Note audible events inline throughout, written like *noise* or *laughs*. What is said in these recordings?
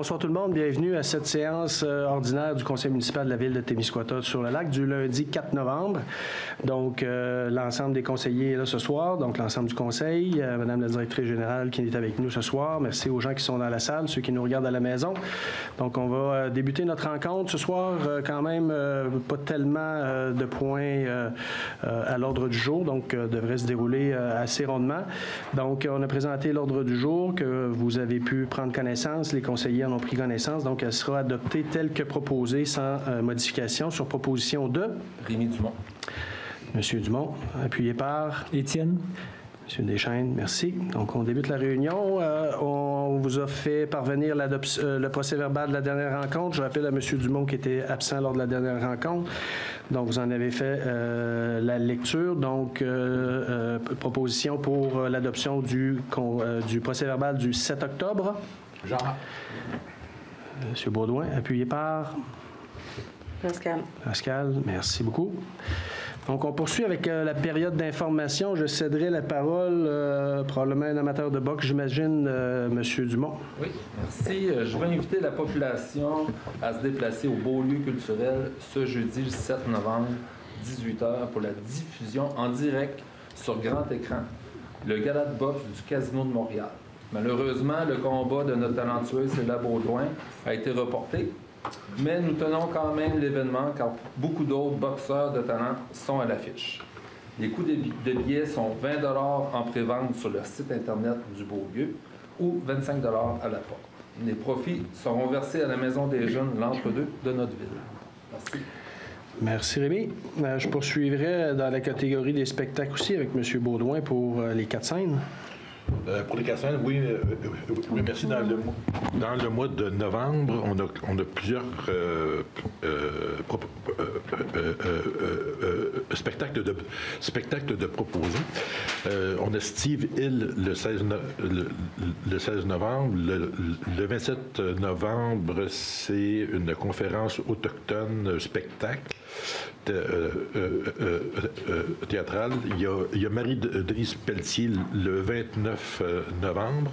Bonsoir tout le monde. Bienvenue à cette séance euh, ordinaire du Conseil municipal de la ville de Témiscouata sur le lac du lundi 4 novembre. Donc, euh, l'ensemble des conseillers est là ce soir, donc l'ensemble du conseil. Euh, Madame la directrice générale qui est avec nous ce soir. Merci aux gens qui sont dans la salle, ceux qui nous regardent à la maison. Donc, on va euh, débuter notre rencontre ce soir. quand même, pas tellement de points à l'ordre du jour, donc devrait se dérouler assez rondement. Donc, on a présenté l'ordre du jour que vous avez pu prendre connaissance. Les conseillers en ont pris connaissance. Donc, elle sera adoptée telle que proposée sans euh, modification sur proposition de Rémi Dumont. Monsieur Dumont, appuyé par Étienne. Monsieur Deschaines, merci. Donc, on débute la réunion. Euh, on vous a fait parvenir euh, le procès-verbal de la dernière rencontre. Je rappelle à Monsieur Dumont qui était absent lors de la dernière rencontre. Donc, vous en avez fait euh, la lecture. Donc, euh, euh, proposition pour euh, l'adoption euh, du procès-verbal du 7 octobre. Jean. Monsieur Baudouin, appuyé par Pascal. Pascal, merci beaucoup. Donc, on poursuit avec euh, la période d'information. Je céderai la parole euh, probablement à un amateur de boxe, j'imagine, euh, Monsieur Dumont. Oui, merci. Euh, Je vais inviter la population à se déplacer au Beaulieu culturel ce jeudi le 7 novembre, 18h, pour la diffusion en direct sur grand écran, le gala de boxe du Casino de Montréal. Malheureusement, le combat de notre talentueuse Céla Baudouin a été reporté, mais nous tenons quand même l'événement car beaucoup d'autres boxeurs de talent sont à l'affiche. Les coûts de bi- de billets sont 20 en pré-vente sur le site Internet du Beaulieu ou 25 à la porte. Les profits seront versés à la Maison des Jeunes, l'entre-deux de notre ville. Merci. Merci, Rémi. Euh, je poursuivrai dans la catégorie des spectacles aussi avec Monsieur Baudouin pour euh, les quatre scènes. Euh, pour les oui, euh, euh, oui, merci. Dans le, mois- dans le mois de novembre, on a, plusieurs spectacles, de, proposés. On a Steve Hill le 16, no- le, le 16 novembre. Le, le 27 novembre, c'est une conférence autochtone spectacle de- euh, euh, euh, euh, théâtrale. Il y a, Marie-Denise Pelletier le 29 euh, novembre.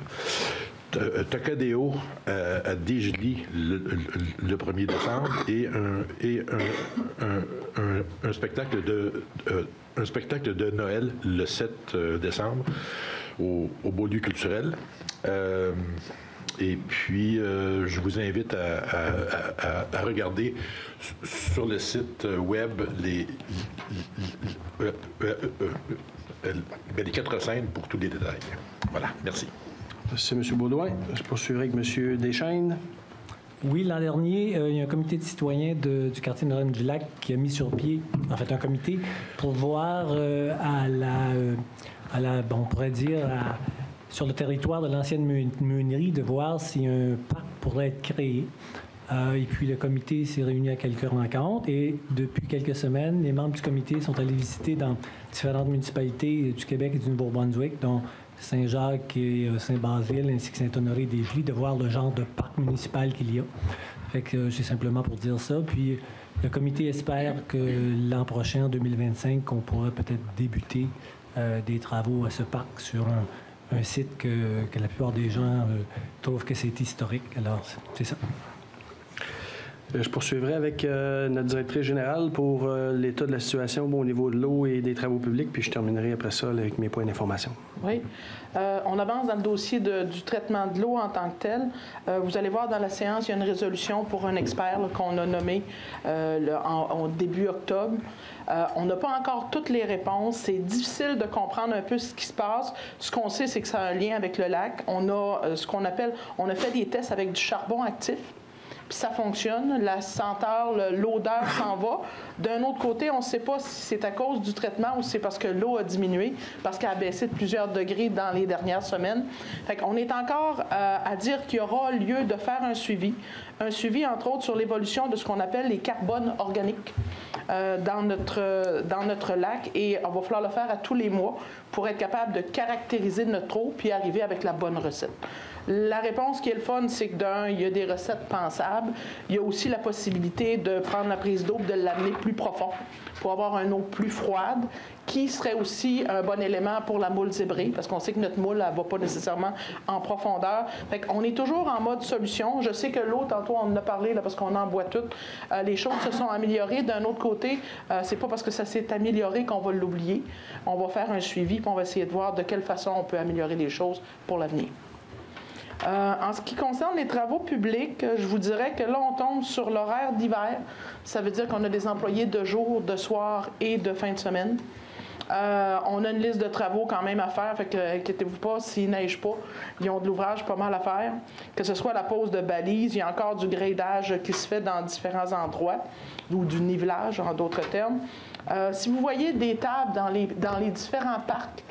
T- Tocadéo euh, à Desjely le, le- le 1er décembre et un, et un, un- spectacle de, un spectacle de Noël le 7 euh, décembre au, au Beaulieu culturel. Et puis, euh, je vous invite à, à- à- à regarder sur le site web les, ben, les quatre scènes pour tous les détails. Voilà, merci. C'est Monsieur Baudouin. Je poursuivrai avec Monsieur Deschaines. Oui, l'an dernier, euh, il y a un comité de citoyens de- du quartier Notre-Dame du Lac qui a mis sur pied, en fait, un comité pour voir euh, à la, euh, à la, bon, on pourrait dire, à- sur le territoire de l'ancienne meunerie, de voir si un parc pourrait être créé. Euh, et puis le comité s'est réuni à quelques rencontres et depuis quelques semaines, les membres du comité sont allés visiter dans différentes municipalités du Québec et du Nouveau-Brunswick, dont Saint-Jacques et euh, Saint-Basile ainsi que Saint-Honoré-des-Villes, de voir le genre de parc municipal qu'il y a. Fait que euh, c'est simplement pour dire ça. Puis le comité espère que l'an prochain, en 2025, on pourra peut-être débuter des travaux à ce parc sur un, un site que, la plupart des gens euh, trouvent que c'est historique. Alors, c'est ça. Euh, Je poursuivrai avec euh, notre directrice générale pour euh, l'état de la situation au niveau de l'eau et des travaux publics, puis je terminerai après ça avec mes points d'information. Oui. On avance dans le dossier du traitement de l'eau en tant que tel. Vous allez voir dans la séance, il y a une résolution pour un expert qu'on a nommé le- en, début octobre. On n'a pas encore toutes les réponses. C'est difficile de comprendre un peu ce qui se passe. Ce qu'on sait, c'est que ça a un lien avec le lac. On a ce qu'on appelle, on a fait des tests avec du charbon actif. Puis ça fonctionne, la senteur, l'odeur s'en va. D'un autre côté, on ne sait pas si c'est à cause du traitement ou si c'est parce que l'eau a diminué, parce qu'elle a baissé de plusieurs degrés dans les dernières semaines. Fait qu'on est encore euh, à dire qu'il y aura lieu de faire un suivi. Un suivi, entre autres, sur l'évolution de ce qu'on appelle les carbones organiques euh, dans, notre, dans notre lac. Et on va falloir le faire à tous les mois pour être capable de caractériser notre eau puis arriver avec la bonne recette. La réponse qui est le fun, c'est que d'un, il y a des recettes pensables. Il y a aussi la possibilité de prendre la prise d'eau de l'amener plus profond pour avoir une eau plus froide qui serait aussi un bon élément pour la moule zébrée, parce qu'on sait que notre moule, elle va pas nécessairement en profondeur. Fait qu'on est toujours en mode solution. Je sais que l'eau, tantôt, on en a parlé, là, parce qu'on en boit toutes. Euh, les choses se sont améliorées. D'un autre côté, euh, c'est pas parce que ça s'est amélioré qu'on va l'oublier. On va faire un suivi, puis on va essayer de voir de quelle façon on peut améliorer les choses pour l'avenir. Euh, en ce qui concerne les travaux publics, je vous dirais que là, on tombe sur l'horaire d'hiver. Ça veut dire qu'on a des employés de jour, de soir et de fin de semaine. Euh, on a une liste de travaux quand même à faire, fait que inquiétez-vous pas, s'il neige pas, ils ont de l'ouvrage pas mal à faire. Que ce soit la pose de balises, il y a encore du gradage qui se fait dans différents endroits, ou du nivelage en d'autres termes. Euh, si vous voyez des tables dans les, dans les différents parcs,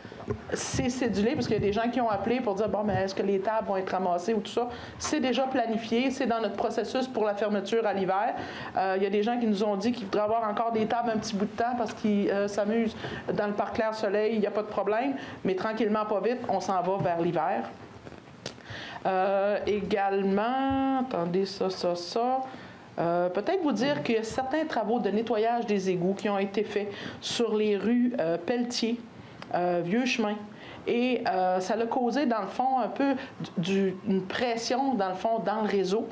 c'est cédulé parce qu'il y a des gens qui ont appelé pour dire bon, mais est-ce que les tables vont être ramassées ou tout ça? C'est déjà planifié, c'est dans notre processus pour la fermeture à l'hiver. Euh, il y a des gens qui nous ont dit qu'ils voudraient avoir encore des tables un petit bout de temps parce qu'ils euh, s'amusent dans le parc Clair Soleil, il n'y a pas de problème, mais tranquillement, pas vite, on s'en va vers l'hiver. Euh, également, attendez ça, ça, ça. Peut-être vous dire qu'il y a certains travaux de nettoyage des égouts qui ont été faits sur les rues Pelletier, euh, vieux chemin. Et euh, ça a causé, dans le fond, un peu une pression, dans le fond, dans le réseau.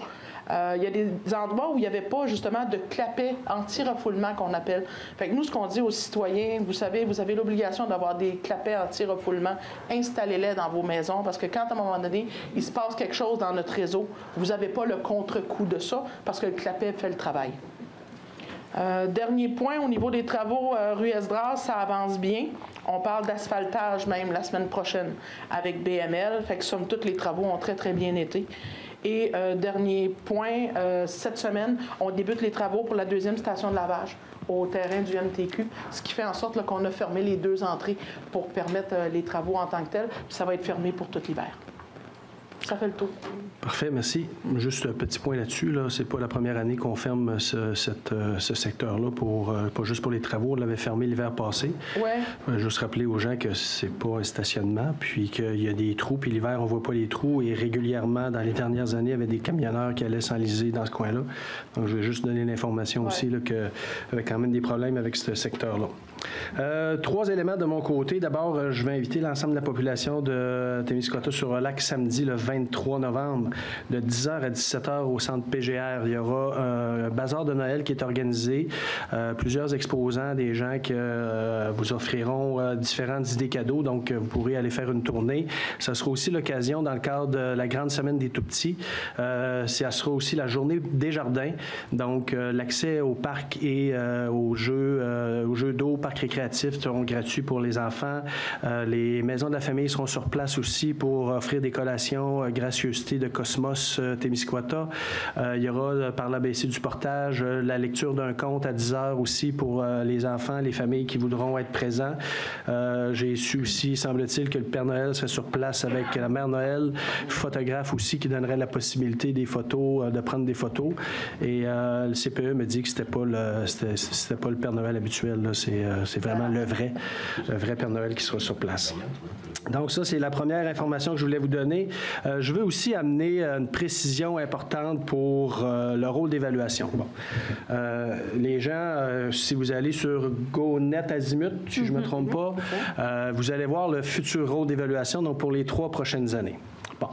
Euh, il y a des endroits où il n'y avait pas justement de clapet anti-refoulement qu'on appelle. Fait que nous, ce qu'on dit aux citoyens, vous savez, vous avez l'obligation d'avoir des clapets anti-refoulement, installez-les dans vos maisons parce que quand à un moment donné, il se passe quelque chose dans notre réseau, vous n'avez pas le contre-coup de ça parce que le clapet fait le travail. Euh, dernier point, au niveau des travaux euh, rue Esdras, ça avance bien. On parle d'asphaltage même la semaine prochaine avec BML. Fait que somme toute, les travaux ont très, très bien été. Et euh, dernier point, cette semaine, on débute les travaux pour la deuxième station de lavage au terrain du MTQ, ce qui fait en sorte qu'on a fermé les deux entrées pour permettre les travaux en tant que tels. ça va être fermé pour tout l'hiver. Ça fait le tour. Parfait, merci. Juste un petit point là-dessus. Là, c'est pas la première année qu'on ferme ce, euh, ce secteur-là, pour, euh, pas juste pour les travaux. On l'avait fermé l'hiver passé. Ouais. Euh, juste rappeler aux gens que c'est pas un stationnement, puis qu'il y a des trous, puis l'hiver, on voit pas les trous. Et régulièrement, dans les dernières années, il y avait des camionneurs qui allaient s'enliser dans ce coin-là. Donc, je vais juste donner l'information aussi qu'il y avait quand même des problèmes avec ce secteur-là. Euh, trois éléments de mon côté. D'abord, euh, je vais inviter l'ensemble de la population de Témiscouata sur un lac samedi le 23 novembre de 10h à 17h au centre PGR. Il y aura un bazar de Noël qui est organisé, euh, plusieurs exposants, des gens qui vous offriront différentes idées cadeaux, donc vous pourrez aller faire une tournée. Ça sera aussi l'occasion, dans le cadre de la grande semaine des tout-petits, ça sera aussi la journée des jardins, donc l'accès au parc et aux jeux, aux d'eau, parcs récréatifs seront gratuits pour les enfants. Euh, les maisons de la famille seront sur place aussi pour offrir des collations euh, gracieuseté de Cosmos euh, Témiscouata. il y aura par l'ABC du portage la lecture d'un conte à 10 heures aussi pour les enfants, les familles qui voudront être présents. J'ai su aussi, semble-t-il, que le Père Noël serait sur place avec la Mère Noël, photographe aussi qui donnerait la possibilité des photos, de prendre des photos. Et le CPE me dit que c'était pas pas le Père Noël habituel. C'est c'est vraiment le vrai, le vrai Père Noël qui sera sur place. Donc ça, c'est la première information que je voulais vous donner. Euh, je veux aussi amener euh, une précision importante pour euh, le rôle d'évaluation. Bon. les gens, si vous allez sur GoNet Azimut, si je ne me trompe pas, vous allez voir le futur rôle d'évaluation donc pour les trois prochaines années. Bon.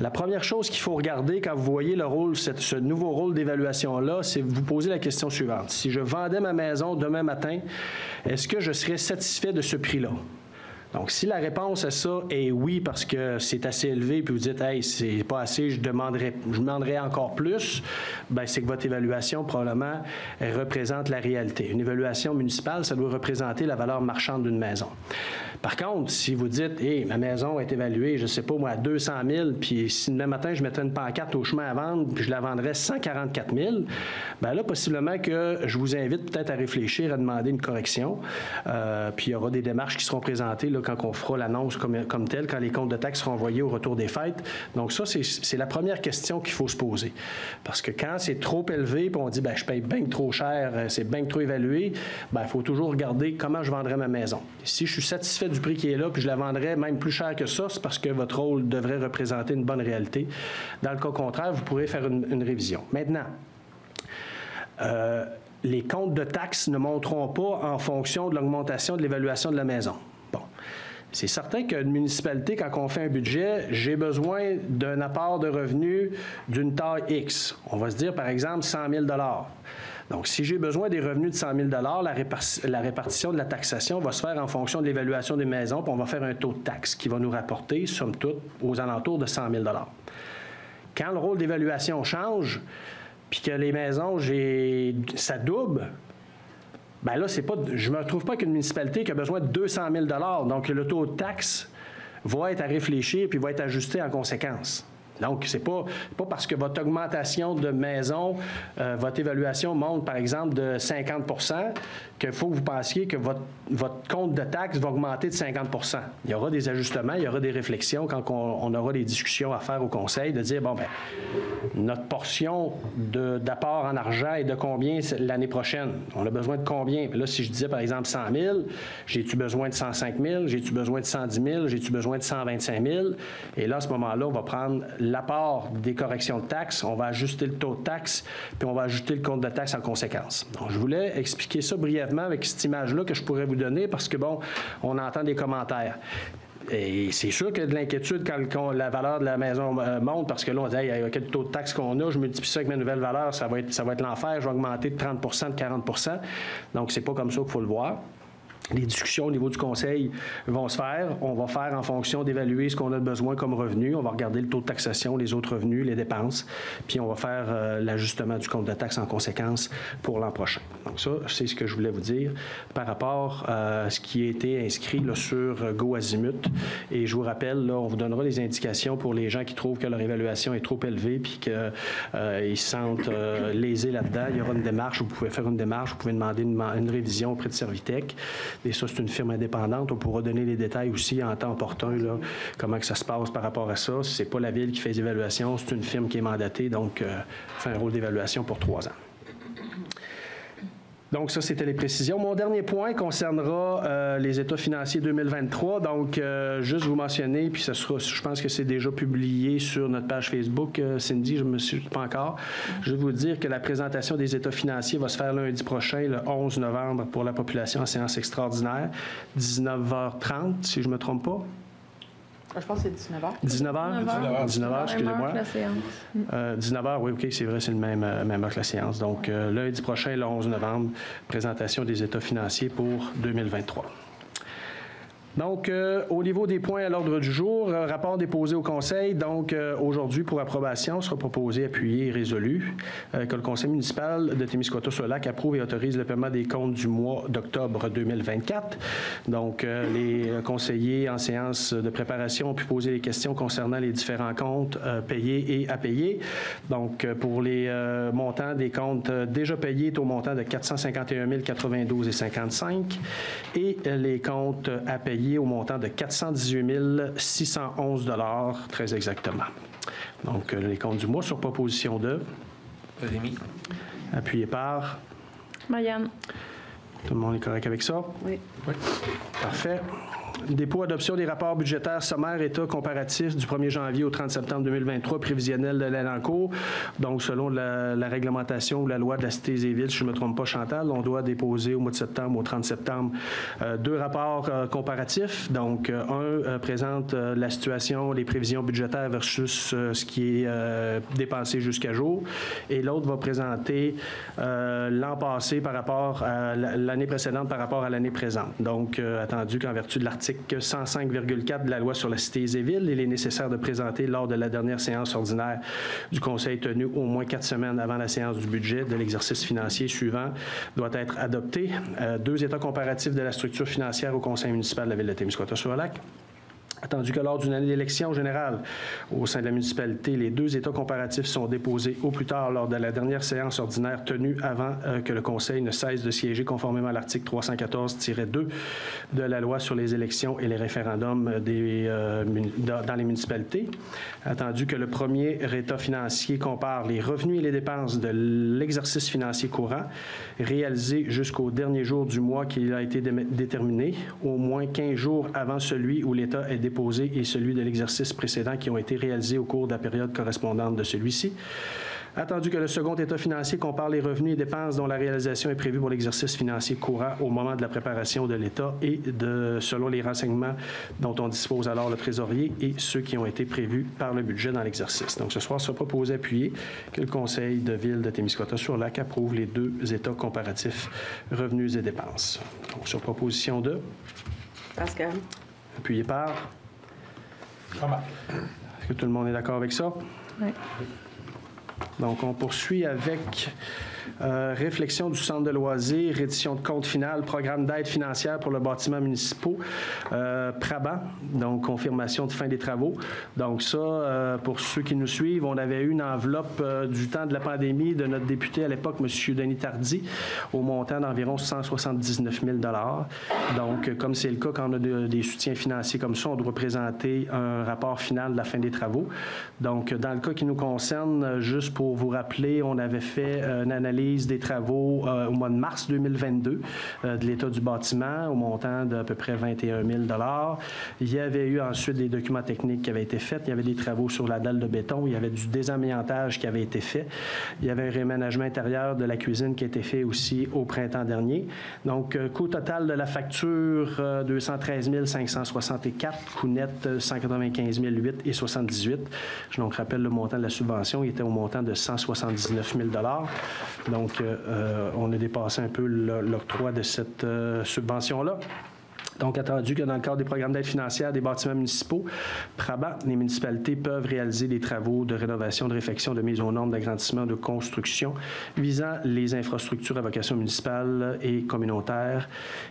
La première chose qu'il faut regarder quand vous voyez le rôle, ce nouveau rôle d'évaluation-là, c'est vous poser la question suivante. Si je vendais ma maison demain matin, est-ce que je serais satisfait de ce prix-là? Donc, si la réponse à ça est oui parce que c'est assez élevé, puis vous dites, hey, c'est pas assez, je demanderai, encore plus, ben c'est que votre évaluation probablement représente la réalité. Une évaluation municipale, ça doit représenter la valeur marchande d'une maison. Par contre, si vous dites, hé, ma maison est évaluée, je sais pas moi, à 200 000, puis si demain matin je mettais une pancarte au chemin à vendre, puis je la vendrais 144 000, bien là, possiblement que je vous invite peut-être à réfléchir, à demander une correction. Euh, puis il y aura des démarches qui seront présentées quand on fera l'annonce comme, telle, quand les comptes de taxes seront envoyés au retour des fêtes. Donc ça, c'est la première question qu'il faut se poser. Parce que quand c'est trop élevé, puis on dit, ben je paye bien trop cher, euh, c'est bien trop évalué, ben il faut toujours regarder comment je vendrai ma maison. Si je suis satisfait du prix qui est là, puis je la vendrais même plus cher que ça, c'est parce que votre rôle devrait représenter une bonne réalité. Dans le cas contraire, vous pourrez faire une, révision. Maintenant, euh, les comptes de taxes ne monteront pas en fonction de l'augmentation de l'évaluation de la maison. Bon. C'est certain qu'une municipalité, quand on fait un budget, j'ai besoin d'un apport de revenus d'une taille X. On va se dire, par exemple, 100 000 donc, si j'ai besoin des revenus de 100 000 la, la, répartition de la taxation va se faire en fonction de l'évaluation des maisons, puis on va faire un taux de taxe qui va nous rapporter, somme toute, aux alentours de 100 000 Quand le rôle d'évaluation change, puis que les maisons, ça double, ben là, c'est pas, je ne me retrouve pas avec une municipalité qui a besoin de 200 000 Donc, le taux de taxe va être à réfléchir puis va être ajusté en conséquence. Donc, c'est pas, pas parce que votre augmentation de maison, euh, votre évaluation monte, par exemple, de 50% qu'il faut que vous pensiez que votre, votre compte de taxes va augmenter de 50% Il y aura des ajustements, il y aura des réflexions quand on, aura des discussions à faire au Conseil, de dire, bon, ben notre portion d'apport en argent est de combien l'année prochaine? On a besoin de combien? là, si je disais, par exemple, 100 000, j'ai-tu besoin de 105 000? J'ai-tu besoin de 110 000? J'ai-tu besoin de 125 000? Et là, à ce moment-là, on va prendre l'apport des corrections de taxes, on va ajuster le taux de taxe, puis on va ajouter le compte de taxe en conséquence. Donc, je voulais expliquer ça brièvement avec cette image-là que je pourrais vous donner parce que, bon, on entend des commentaires. Et c'est sûr qu'il y a de l'inquiétude quand, la valeur de la maison euh, monte parce que là, on dit, il y a quel taux de taxe qu'on a, je multiplie ça avec ma nouvelle valeur, ça va être, ça va être l'enfer, je vais augmenter de 30 de 40% Donc, c'est pas comme ça qu'il faut le voir les discussions au niveau du conseil vont se faire. On va faire en fonction d'évaluer ce qu'on a besoin comme revenu. On va regarder le taux de taxation, les autres revenus, les dépenses, puis on va faire euh, l'ajustement du compte de taxe en conséquence pour l'an prochain. Donc ça, c'est ce que je voulais vous dire par rapport à ce qui a été inscrit là, sur GoAzimut. Et je vous rappelle, là, on vous donnera des indications pour les gens qui trouvent que leur évaluation est trop élevée puis qu'ils euh, se sentent euh, lésés là-dedans. Il y aura une démarche, vous pouvez faire une démarche, vous pouvez demander une, une révision auprès de Servitec. Et ça, c'est une firme indépendante. On pourra donner les détails aussi en temps opportun, comment que ça se passe par rapport à ça. C'est pas la ville qui fait les évaluations, c'est une firme qui est mandatée, donc euh, fait un rôle d'évaluation pour trois ans. Donc, ça, c'était les précisions. Mon dernier point concernera euh, les états financiers 2023. Donc, euh, juste vous mentionner, puis ça sera, je pense que c'est déjà publié sur notre page Facebook, euh, Cindy, je ne me suis pas encore. Je vais vous dire que la présentation des états financiers va se faire lundi prochain, le 11 novembre, pour la population en séance extraordinaire, 19h30, si je ne me trompe pas. Ah, je pense que c'est 19h. 19h? 19h, excusez-moi. 19h, oui, OK, c'est vrai, c'est le même, euh, même heure que la séance. Donc, euh, lundi prochain, le 11 novembre, présentation des états financiers pour 2023. Donc, euh, au niveau des points à l'ordre du jour, euh, rapport déposé au Conseil. Donc, euh, aujourd'hui, pour approbation, sera proposé, appuyé et résolu que le Conseil municipal de Témiscouata-sur-Lac approuve et autorise le paiement des comptes du mois d'octobre 2024. Donc, les conseillers en séance de préparation ont pu poser des questions concernant les différents comptes payés et à payer. Donc, pour les montants des comptes déjà payés, au montant de 451 092 et 55 et les comptes à payer au montant de 418 611 très exactement. Donc, euh, les comptes du mois sur proposition de... Rémi. Appuyé par... Marianne. Tout le monde est correct avec ça? Oui. Oui. Parfait. Dépôt, adoption des rapports budgétaires sommaires État comparatifs du 1er janvier au 30 septembre 2023, prévisionnel de l'ANCO. Donc, selon la, réglementation ou la loi de la Cité des Villes, si je ne me trompe pas, Chantal, on doit déposer au mois de septembre, au 30 septembre, euh, deux rapports euh, comparatifs. Donc, euh, un présente la situation, les prévisions budgétaires versus ce qui est dépensé jusqu'à jour. Et l'autre va présenter l'an passé par rapport à l'année précédente par rapport à l'année présente. Donc, attendu qu'en vertu de l'article 105,4 de la loi sur la cité et villes. Il est nécessaire de présenter lors de la dernière séance ordinaire du Conseil tenue au moins quatre semaines avant la séance du budget de l'exercice financier suivant doit être adopté. Euh, deux états comparatifs de la structure financière au Conseil municipal de la ville de Témiscouata-sur-Lac. Attendu que lors d'une année d'élection générale au sein de la municipalité, les deux états comparatifs sont déposés au plus tard lors de la dernière séance ordinaire tenue avant euh, que le Conseil ne cesse de siéger conformément à l'article 314-2 de la loi sur les élections et les référendums euh, dans les municipalités. Attendu que le premier état financier compare les revenus et les dépenses de l'exercice financier courant réalisé jusqu'au dernier jour du mois qui a été déterminé, au moins 15 jours avant celui où l'État est déposé et celui de l'exercice précédent qui ont été réalisés au cours de la période correspondante de celui-ci. Attendu que le second état financier compare les revenus et dépenses dont la réalisation est prévue pour l'exercice financier courant au moment de la préparation de l'État et de, selon les renseignements dont on dispose alors le trésorier et ceux qui ont été prévus par le budget dans l'exercice. Donc ce soir, sera proposé appuyer que le Conseil de ville de Témiscouata-sur-Lac approuve les deux états comparatifs revenus et dépenses. Donc sur proposition de, Pascal. appuyé par. Est-ce que tout le monde est d'accord avec ça? Oui. Donc, on poursuit avec euh, réflexion du centre de loisirs, reddition de compte final, programme d'aide financière pour le bâtiment municipal, euh, donc confirmation de fin des travaux. Donc ça, euh, pour ceux qui nous suivent, on avait eu une enveloppe euh, du temps de la pandémie de notre député à l'époque, M. Denis Tardy, au montant d'environ 179 000 Donc, comme c'est le cas quand on a de- des soutiens financiers comme ça, on doit présenter un rapport final de la fin des travaux. Donc, dans le cas qui nous concerne, juste pour vous rappeler, on avait fait une analyse des travaux euh, au mois de mars 2022 euh, de l'état du bâtiment au montant d'à peu près 21 000 Il y avait eu ensuite des documents techniques qui avaient été faits. Il y avait des travaux sur la dalle de béton. Il y avait du désamiantage qui avait été fait. Il y avait un réménagement intérieur de la cuisine qui a été fait aussi au printemps dernier. Donc, euh, coût total de la facture, euh, 213 564. Coût net, euh, 195 008 et 78. Je donc rappelle le montant de la subvention. Il était au montant de 179 000 Donc, euh, euh, on a dépassé un peu l'octroi de cette euh, subvention-là. Donc, attendu que dans le cadre des programmes d'aide financière des bâtiments municipaux, Praban, les municipalités peuvent réaliser des travaux de rénovation, de réfection, de mise aux normes, d'agrandissement, de construction visant les infrastructures à vocation municipale et communautaire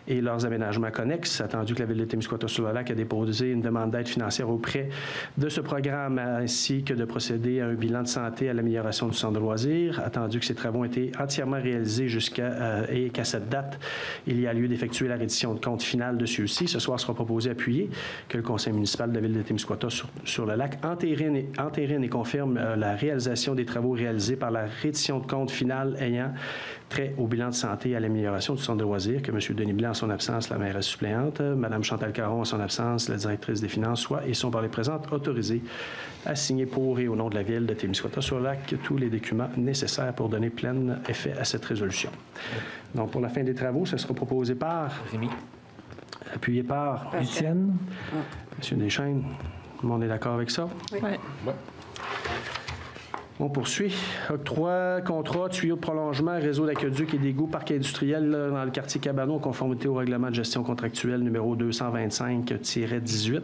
et leurs aménagements connexes. Attendu que la Ville de Témiscouata-sur-le-Lac a déposé une demande d'aide financière auprès de ce programme ainsi que de procéder à un bilan de santé à l'amélioration du centre de loisirs. Attendu que ces travaux ont été entièrement réalisés jusqu'à euh, et qu'à cette date, il y a lieu d'effectuer la reddition de compte finale de Ce soir sera proposé appuyer que le conseil municipal de la ville de Témiscouata sur, le lac entérine et, entérine et confirme euh, la réalisation des travaux réalisés par la reddition de compte finale ayant trait au bilan de santé et à l'amélioration du centre de loisirs, que M. Denis Blanc, en son absence, la mairesse suppléante, euh, Mme Chantal Caron, en son absence, la directrice des finances, soit et sont par les présentes autorisés à signer pour et au nom de la ville de Témiscouata sur le lac tous les documents nécessaires pour donner plein effet à cette résolution. Donc, pour la fin des travaux, ce sera proposé par, Rémi. Appuyé par. Étienne, M. Deschênes. Tout le monde est d'accord avec ça? Oui. On poursuit. Octroi, contrat, tuyau de prolongement, réseau d'aqueduc et d'égouts, parc industriel là, dans le quartier Cabano, en conformité au règlement de gestion contractuelle numéro 225-18.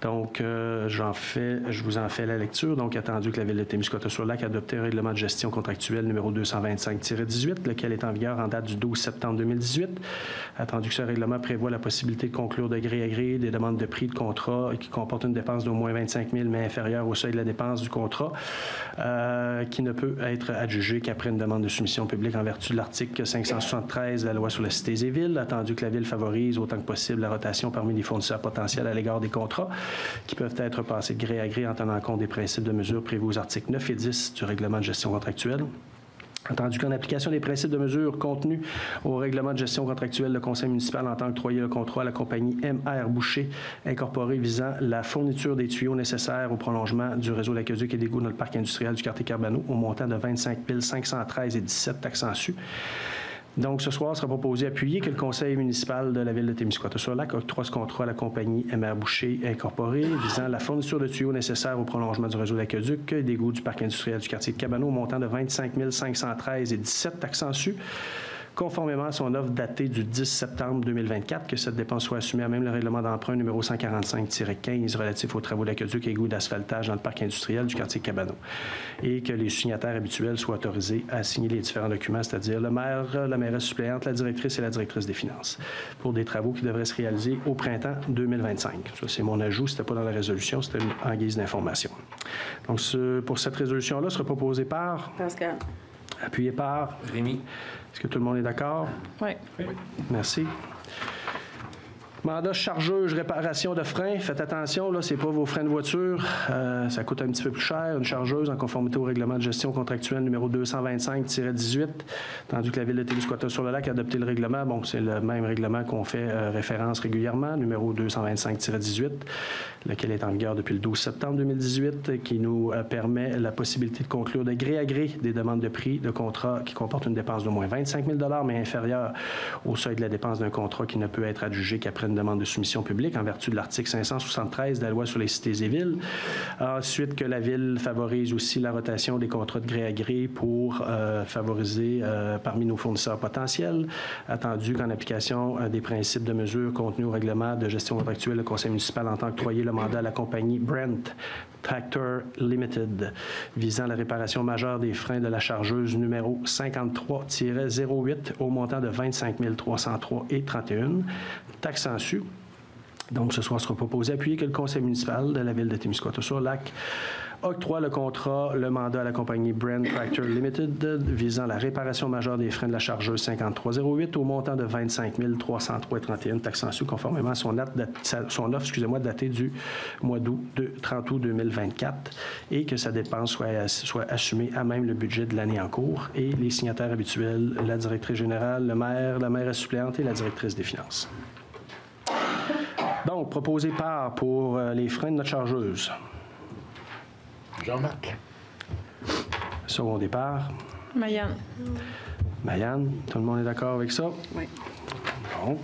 Donc, euh, fais, je vous en fais la lecture. Donc, attendu que la Ville de Témiscouata-sur-Lac adopte un règlement de gestion contractuelle numéro 225-18, lequel est en vigueur en date du 12 septembre 2018. Attendu que ce règlement prévoit la possibilité de conclure de gré à gré des demandes de prix de contrat qui comportent une dépense d'au moins 25 000, mais inférieure au seuil de la dépense du contrat, euh, qui ne peut être adjugé qu'après une demande de soumission publique en vertu de l'article 573 de la loi sur les cités et villes, attendu que la Ville favorise autant que possible la rotation parmi les fournisseurs potentiels à l'égard des contrats, qui peuvent être passés de gré à gré en tenant compte des principes de mesure prévus aux articles 9 et 10 du règlement de gestion contractuelle. Entendu qu'en application des principes de mesure contenus au règlement de gestion contractuelle, le conseil municipal entend octroyer le contrat à la compagnie MR Boucher incorporée visant la fourniture des tuyaux nécessaires au prolongement du réseau d'aqueduc et d'égouts dans le parc industriel du quartier Carbano au montant de 25 513 et 17 taxes en su. Donc, ce soir, sera proposé appuyer que le conseil municipal de la ville de Témiscouata-sur-Lac octroie ce contrat à la compagnie MR Boucher Incorporée visant la fourniture de tuyaux nécessaires au prolongement du réseau d'aqueduc et d'égouts du parc industriel du quartier de Cabano au montant de 25 513 et 17 taxes en su conformément à son offre datée du 10 septembre 2024, que cette dépense soit assumée à même le règlement d'emprunt numéro 145-15 relatif aux travaux d'aqueduc et égouts d'asphaltage dans le parc industriel du quartier Cabano, et que les signataires habituels soient autorisés à signer les différents documents, c'est-à-dire le maire, la mairesse suppléante, la directrice et la directrice des finances, pour des travaux qui devraient se réaliser au printemps 2025. Ça, c'est mon ajout, c'était pas dans la résolution, c'était en guise d'information. Donc, ce- pour cette résolution-là, sera proposé par, Pascal. appuyé par, Rémi. Est-ce que tout le monde est d'accord? Oui. Merci. Mandat chargeuse, réparation de freins. Faites attention, là, c'est pas vos freins de voiture. Euh, ça coûte un petit peu plus cher. Une chargeuse en conformité au règlement de gestion contractuelle numéro 225-18, tandis que la Ville de Témiscouata-sur-le-Lac a adopté le règlement. Bon, c'est le même règlement qu'on fait euh, référence régulièrement, numéro 225-18, lequel est en vigueur depuis le 12 septembre 2018, qui nous euh, permet la possibilité de conclure de gré à gré des demandes de prix de contrat qui comportent une dépense d'au moins 25 000 mais inférieure au seuil de la dépense d'un contrat qui ne peut être adjugé qu'après une demande de soumission publique en vertu de l'article 573 de la loi sur les cités et villes. Ensuite, que la Ville favorise aussi la rotation des contrats de gré à gré pour euh, favoriser euh, parmi nos fournisseurs potentiels, attendu qu'en application euh, des principes de mesure contenus au règlement de gestion contractuelle, le conseil municipal entend octroyer le mandat à la compagnie Brent Tractor Limited visant la réparation majeure des freins de la chargeuse numéro 53-08 au montant de 25 303 et 31, taxe en Donc, ce soir sera proposé. Appuyer que le conseil municipal de la ville de Témiscouata-sur-Lac octroie le contrat, le mandat à la compagnie Brand Tractor Limited visant la réparation majeure des freins de la chargeuse 5308 au montant de 25 303,31 taxes en conformément à son, offre excusez-moi, datée du mois d'août, de 30 août 2024 et que sa dépense soit, soit assumée à même le budget de l'année en cours. Et les signataires habituels, la directrice générale, le maire, la maire suppléante et la directrice des finances. Donc, proposé par pour euh, les freins de notre chargeuse. Jean-Marc. Second départ. Mayanne. Mayanne, tout le monde est d'accord avec ça? Oui. Bon.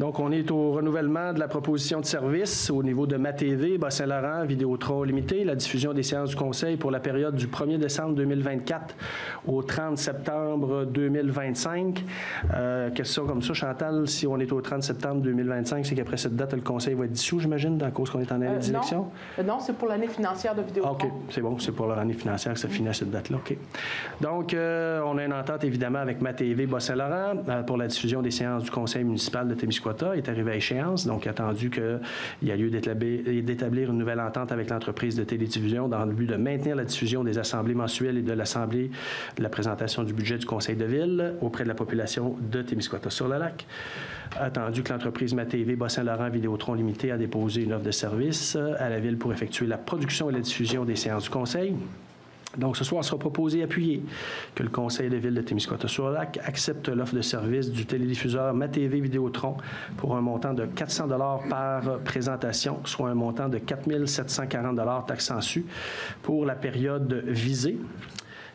Donc, on est au renouvellement de la proposition de service au niveau de MaTV, Bas-Saint-Laurent, Vidéotron Limité, la diffusion des séances du Conseil pour la période du 1er décembre 2024 au 30 septembre 2025. Euh, question comme ça, Chantal, si on est au 30 septembre 2025, c'est qu'après cette date, le Conseil va être dissous, j'imagine, dans cause qu'on est en année Euh, d'élection? non, Euh, non c'est pour l'année financière de Vidéotron. OK, c'est bon, c'est pour leur année financière que ça finit à cette date-là. OK. Donc, euh, on a une entente évidemment avec MaTV Bas-Saint-Laurent euh, pour la diffusion des séances du Conseil municipal de Témiscouata. Est arrivé à échéance, donc attendu qu'il y a lieu d'établir d'établir une nouvelle entente avec l'entreprise de télédiffusion dans le but de maintenir la diffusion des assemblées mensuelles et de l'assemblée de la présentation du budget du Conseil de ville auprès de la population de Témiscouata-sur-le-Lac. Attendu que l'entreprise MaTV Bas-Saint-Laurent Vidéotron Limité a déposé une offre de service à la ville pour effectuer la production et la diffusion des séances du Conseil. Donc, ce soir, sera proposé et appuyé que le Conseil de ville de Témiscouata-sur-Lac accepte l'offre de service du télédiffuseur MaTV Vidéotron pour un montant de 400 par présentation, soit un montant de 4 740 taxes en su pour la période visée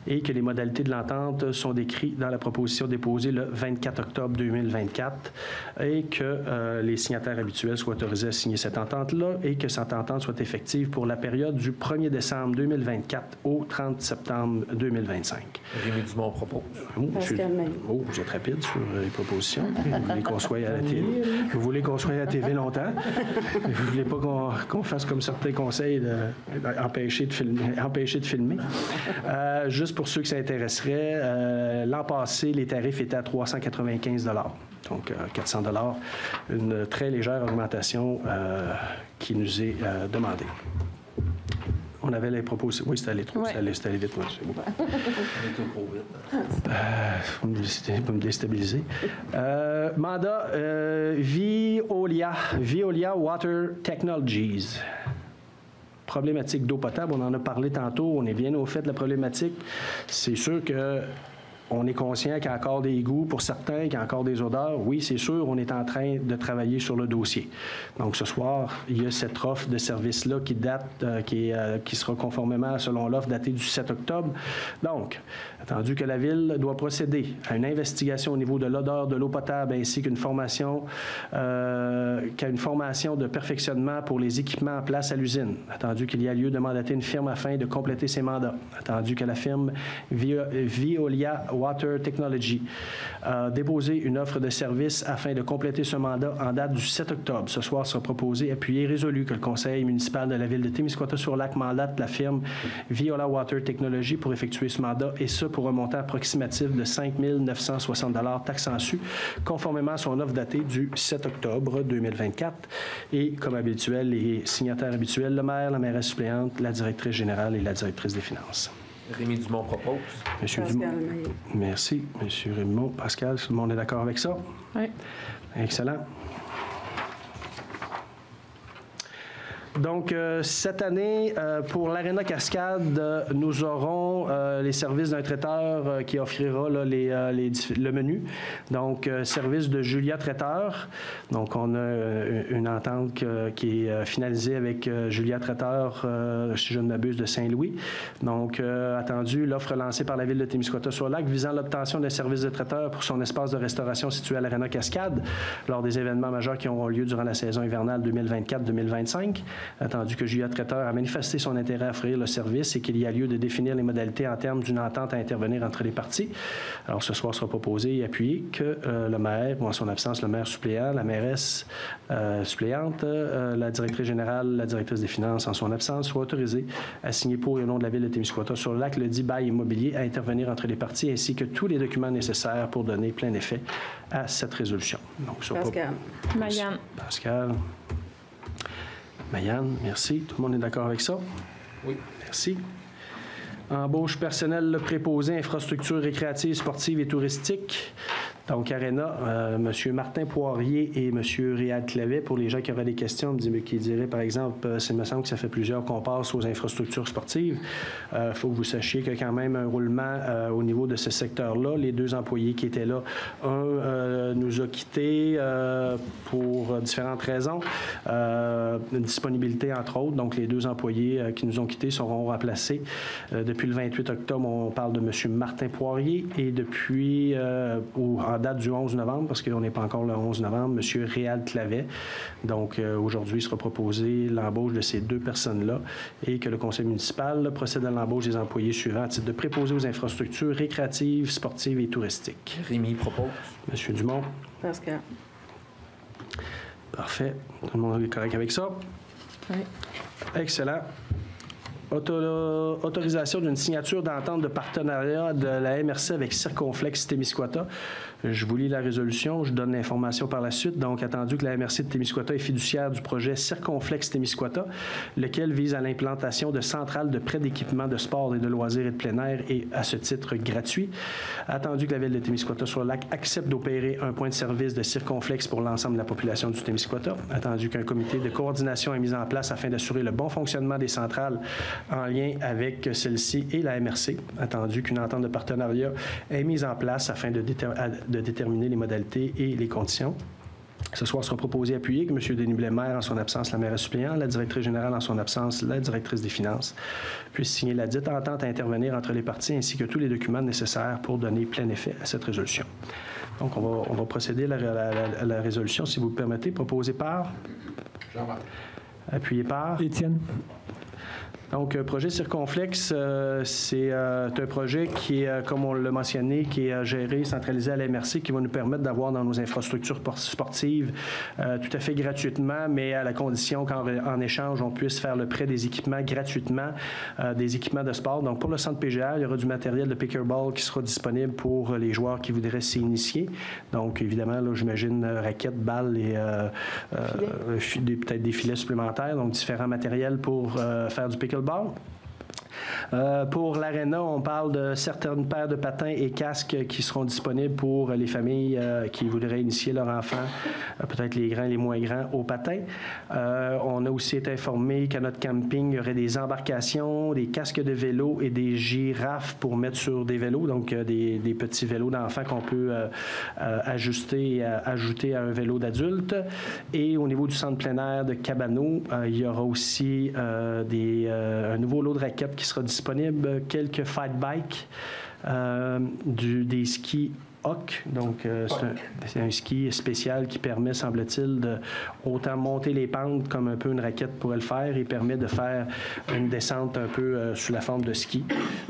et que les modalités de l'entente sont décrites dans la proposition déposée le 24 octobre 2024 et que euh, les signataires habituels soient autorisés à signer cette entente-là et que cette entente soit effective pour la période du 1er décembre 2024 au 30 septembre 2025. Rémi Dumont propose. Oh, je suis- oh, vous êtes rapide sur les propositions. Vous voulez qu'on soit à la télé? *laughs* Vous voulez qu'on soit à la TV longtemps? Vous voulez pas qu'on qu'on fasse comme certains conseils de, empêcher de filmer. Empêcher de filmer? Euh, juste pour ceux qui s'intéresseraient, euh, l'an passé, les tarifs étaient à 395 donc euh, 400 une très légère augmentation euh, qui nous est euh, demandée. On avait les propositions. Oui, c'était allé trop. Ouais. C'était allé, allé vite, oui, c'est beau. On est au COVID. Vous me déstabiliser. Euh, mandat euh, Veolia, Veolia Water Technologies. Problématique d'eau potable, on en a parlé tantôt, on est bien au fait de la problématique. C'est sûr que on est conscient qu'il y a encore des goûts pour certains, qu'il y a encore des odeurs. Oui, c'est sûr, on est en train de travailler sur le dossier. Donc, ce soir, il y a cette offre de service-là qui date, euh, euh, qui sera conformément, selon l'offre, datée du 7 octobre. Donc, attendu que la Ville doit procéder à une investigation au niveau de l'odeur de l'eau potable ainsi qu'une formation, euh, qu'à une formation de perfectionnement pour les équipements en place à l'usine. Attendu qu'il y a lieu de mandater une firme afin de compléter ses mandats. Attendu que la firme Vio- Veolia Water Technology a déposé une offre de service afin de compléter ce mandat en date du 7 octobre. Ce soir sera proposé, appuyé résolu que le conseil municipal de la ville de Témiscouata-sur-Lac mandate la firme Viola Water Technology pour effectuer ce mandat et ce pour un montant approximatif de 5 960 taxes en su, conformément à son offre datée du 7 octobre 2024. Et comme habituel, les signataires habituels, le maire, la mairesse suppléante, la directrice générale et la directrice des finances. Rémi Dumont propose. Monsieur Pascal Dumont. Merci, Monsieur Raymond. Pascal, tout le monde est d'accord avec ça? Oui. Excellent. Donc, euh, cette année, euh, pour l'Arena Cascade, euh, nous aurons euh, les services d'un traiteur euh, qui offrira là, les, les le menu. Donc, service de Julia Traiteur. Donc, on a une entente qui est finalisée avec Julia Traiteur, si je ne m'abuse, de Saint-Louis. Donc, attendu, l'offre lancée par la ville de Témiscouata-sur-Lac visant l'obtention d'un service de traiteur pour son espace de restauration situé à l'Arena Cascade lors des événements majeurs qui auront lieu durant la saison hivernale 2024-2025. Attendu que Julia Traiteur a manifesté son intérêt à offrir le service et qu'il y a lieu de définir les modalités en termes d'une entente à intervenir entre les parties. Alors, ce soir sera proposé et appuyé que euh, le maire, ou en son absence, le maire suppléant, la mairesse euh, suppléante, euh, la directrice générale, la directrice des finances, en son absence, soient autorisés à signer pour et au nom de la ville de Témiscouata sur le lac le dit bail immobilier à intervenir entre les parties ainsi que tous les documents nécessaires pour donner plein effet à cette résolution. Donc, sur Pascal. Mayanne. Pascal. Mayanne, merci. Tout le monde est d'accord avec ça? Oui. Merci. Embauche personnel préposé, infrastructures récréatives, sportives et touristiques. Donc, Arena, euh, M. Martin Poirier et M. Réal Clavet, pour les gens qui auraient des questions, qui diraient, par exemple, euh, ça me semble que ça fait plusieurs qu'on passe aux infrastructures sportives. Il faut que vous sachiez a quand même un roulement euh, au niveau de ce secteur-là. Les deux employés qui étaient là, un euh, nous a quittés euh, pour euh, différentes raisons, euh, une disponibilité entre autres. Donc, les deux employés euh, qui nous ont quittés seront remplacés. Euh, depuis le 28 octobre, on parle de M. Martin Poirier et depuis, euh, au- en date du 11 novembre, parce qu'on n'est pas encore le 11 novembre, M. Réal Clavet. Donc, euh, aujourd'hui, il sera proposé l'embauche de ces deux personnes-là et que le conseil municipal là, procède à l'embauche des employés suivants à titre de préposés aux infrastructures récréatives, sportives et touristiques. Rémi propose. Monsieur Dumont, Pascal. parfait. Tout le monde est correct avec ça? Oui. Excellent. Auto- autorisation d'une signature d'entente de partenariat de la MRC avec Circonflex Témiscouata. Je vous lis la résolution, je donne l'information par la suite. Donc, attendu que la MRC de Témiscouata est fiduciaire du projet Circonflex Témiscouata, lequel vise à l'implantation de centrales de prêt d'équipements de sport et de loisirs et de plein air et à ce titre gratuit. Attendu que la ville de Témiscouata sur le lac accepte d'opérer un point de service de Circonflex pour l'ensemble de la population du Témiscouata. Attendu qu'un comité de coordination est mis en place afin d'assurer le bon fonctionnement des centrales en lien avec celle-ci et la MRC. Attendu qu'une entente de partenariat est mise en place afin de, déter- à- de déterminer les modalités et les conditions. Ce soir sera proposé et appuyé que M. Denis Blais, maire en son absence, la maire suppléante, la directrice générale en son absence, la directrice des finances, puisse signer la dite entente à intervenir entre les parties ainsi que tous les documents nécessaires pour donner plein effet à cette résolution. Donc, on va, on va procéder à la, la- la- à la résolution, si vous le permettez, proposée par, Jean-Marc. appuyée par. Étienne. Donc, euh, projet Circonflex, euh, c'est euh, un projet qui est, comme on l'a mentionné, qui est géré, centralisé à la MRC, qui va nous permettre d'avoir dans nos infrastructures por- sportives euh, tout à fait gratuitement, mais à la condition qu'en en échange, on puisse faire le prêt des équipements gratuitement, des équipements de sport. Donc, pour le centre PGR, il y aura du matériel de pickleball qui sera disponible pour les joueurs qui voudraient s'initier. Donc, évidemment, là, j'imagine raquettes, balles et peut-être des filets supplémentaires, donc différents matériels pour faire du pickleball. Michael Ball. Euh, pour l'aréna, on parle de certaines paires de patins et casques qui seront disponibles pour les familles euh, qui voudraient initier leur enfant, euh, peut-être les grands et les moins grands, au patin. On a aussi été informé qu'à notre camping, il y aurait des embarcations, des casques de vélo et des girafes pour mettre sur des vélos, donc des, petits vélos d'enfants qu'on peut ajuster et ajouter à un vélo d'adulte. Et au niveau du centre plein air de Cabano, il y aura aussi un nouveau lot de raquettes qui sera disponible, quelques fight bikes, euh, des skis Hoc. Donc, euh, c'est un, ski spécial qui permet, semble-t-il, de autant monter les pentes comme un peu une raquette pourrait le faire et permet de faire une descente un peu euh, sous la forme de ski.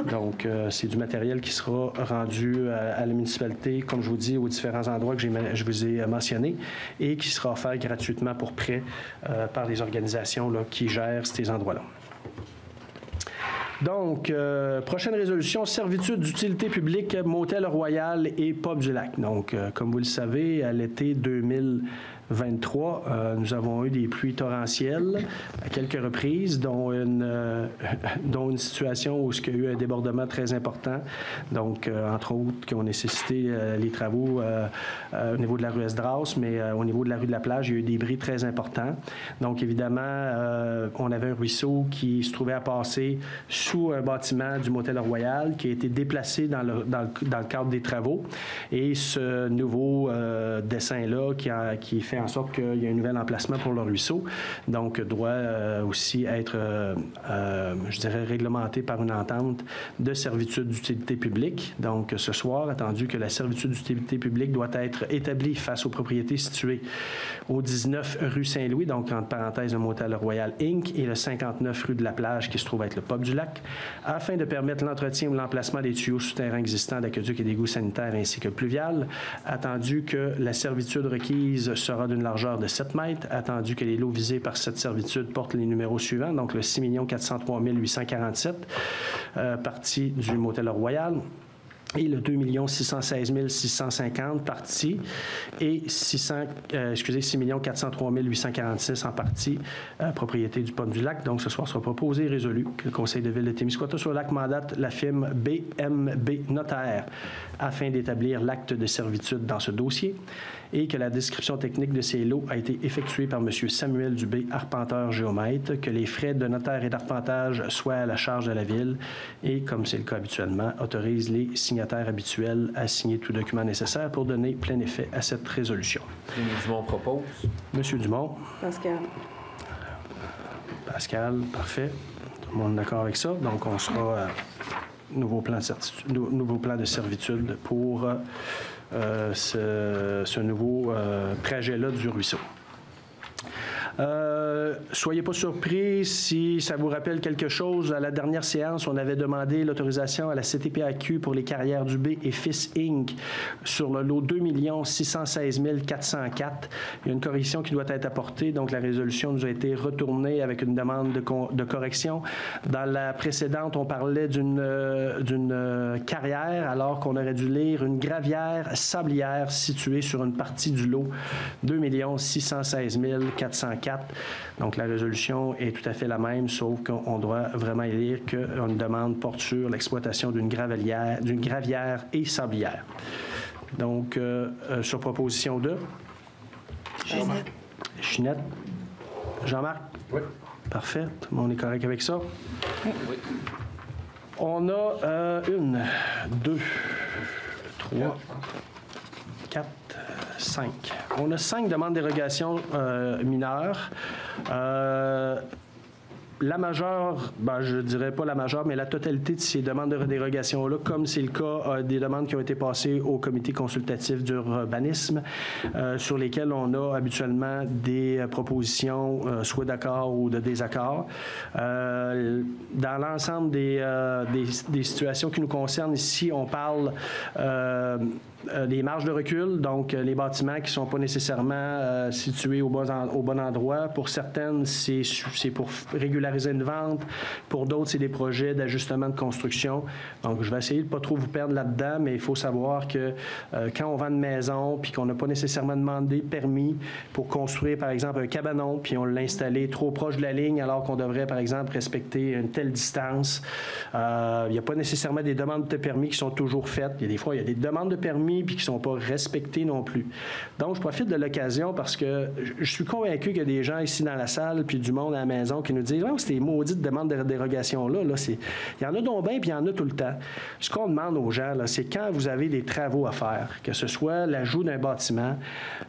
Donc, c'est du matériel qui sera rendu à la municipalité, comme je vous dis, aux différents endroits que je vous ai mentionnés et qui sera offert gratuitement pour prêt par les organisations qui gèrent ces endroits-là. Donc, euh, prochaine résolution, servitude d'utilité publique, motel royal et pub du lac. Donc, euh, comme vous le savez, à l'été 23, euh, nous avons eu des pluies torrentielles à quelques reprises, dont une, euh, *laughs* situation où il y a eu un débordement très important. Donc, euh, entre autres, qui ont nécessité les travaux au niveau de la rue Esdras, mais au niveau de la rue de la plage, il y a eu des bris très importants. Donc, évidemment, on avait un ruisseau qui se trouvait à passer sous un bâtiment du Motel Royal qui a été déplacé dans le, cadre des travaux. Et ce nouveau dessin-là qui, qui fait en sorte qu'il y a un nouvel emplacement pour le ruisseau, donc doit euh, aussi être, euh, euh, je dirais, réglementé par une entente de servitude d'utilité publique. Donc, ce soir, attendu que la servitude d'utilité publique doit être établie face aux propriétés situées au 19 rue Saint-Louis, donc entre parenthèses le Motel Royal Inc. et le 59 rue de la Plage qui se trouve être le pub du lac, afin de permettre l'entretien ou l'emplacement des tuyaux souterrains existants d'aqueduc et d'égouts sanitaires ainsi que pluvial, attendu que la servitude requise sera d'une largeur de 7 mètres, attendu que les lots visés par cette servitude portent les numéros suivants, donc le 6 403 847, euh, partie du Motel Royal, et le 2 616 650 partie et 600, euh, excusez, 6 403 846 en partie euh, propriété du Pont du Lac. Donc, ce soir sera proposé et résolu que le Conseil de ville de Témiscouata sur le lac mandate la firme BMB Notaire afin d'établir l'acte de servitude dans ce dossier et que la description technique de ces lots a été effectuée par M. Samuel Dubé, arpenteur géomètre, que les frais de notaire et d'arpentage soient à la charge de la ville et, comme c'est le cas habituellement, autorise les signataires habituels à signer tout document nécessaire pour donner plein effet à cette résolution. Denis Dumont propose. Monsieur Dumont, Pascal. Pascal, parfait. Tout le monde est d'accord avec ça. Donc, on sera à nouveau plan de, certitude- nou- nouveau plan de servitude pour euh, ce, ce nouveau euh, trajet-là du ruisseau. Euh, soyez pas surpris si ça vous rappelle quelque chose. À la dernière séance, on avait demandé l'autorisation à la CTPAQ pour les carrières du B et Fils Inc. sur le lot 2 616 404. Il y a une correction qui doit être apportée, donc la résolution nous a été retournée avec une demande de, correction. Dans la précédente, on parlait d'une euh, euh, carrière, alors qu'on aurait dû lire une gravière sablière située sur une partie du lot 2 616 404. Donc la résolution est tout à fait la même, sauf qu'on doit vraiment y lire qu'une demande porte sur l'exploitation d'une gravelière, d'une gravière et sablière. Donc, euh, euh, sur proposition de Ginette. Chinette. Jean-Marc? Oui. Parfait. Monde est correct avec ça? Oui. On a euh, une, deux, trois, quatre, cinq. On a cinq demandes de dérogation euh, mineures. Euh, la majeure, ben, je dirais pas la majeure, mais la totalité de ces demandes de dérogation-là, comme c'est le cas euh, des demandes qui ont été passées au comité consultatif d'urbanisme, sur lesquelles on a habituellement des propositions, soit d'accord ou de désaccord. Dans l'ensemble des, des, des situations qui nous concernent ici, on parle euh, euh, marges de recul, donc euh, les bâtiments qui ne sont pas nécessairement euh, situés au bon, au bon endroit. Pour certaines, c'est c'est pour régulariser une vente. Pour d'autres, c'est des projets d'ajustement de construction. Donc, je vais essayer de ne pas trop vous perdre là-dedans, mais il faut savoir que euh, quand on vend une maison, puis qu'on n'a pas nécessairement demandé permis pour construire, par exemple, un cabanon, puis on l'a installé trop proche de la ligne, alors qu'on devrait, par exemple, respecter une telle distance, euh, il n'y a pas nécessairement des demandes de permis qui sont toujours faites. Il y a des fois, il y a des demandes de permis puis qui ne sont pas respectées non plus. Donc, je profite de l'occasion parce que je- suis convaincu qu'il y a des gens ici dans la salle puis du monde à la maison qui nous disent c'est des maudites demandes de dérogation-là. Là, il y en a donc bien puis il y en a tout le temps. Ce qu'on demande aux gens, c'est quand vous avez des travaux à faire, que ce soit l'ajout d'un bâtiment,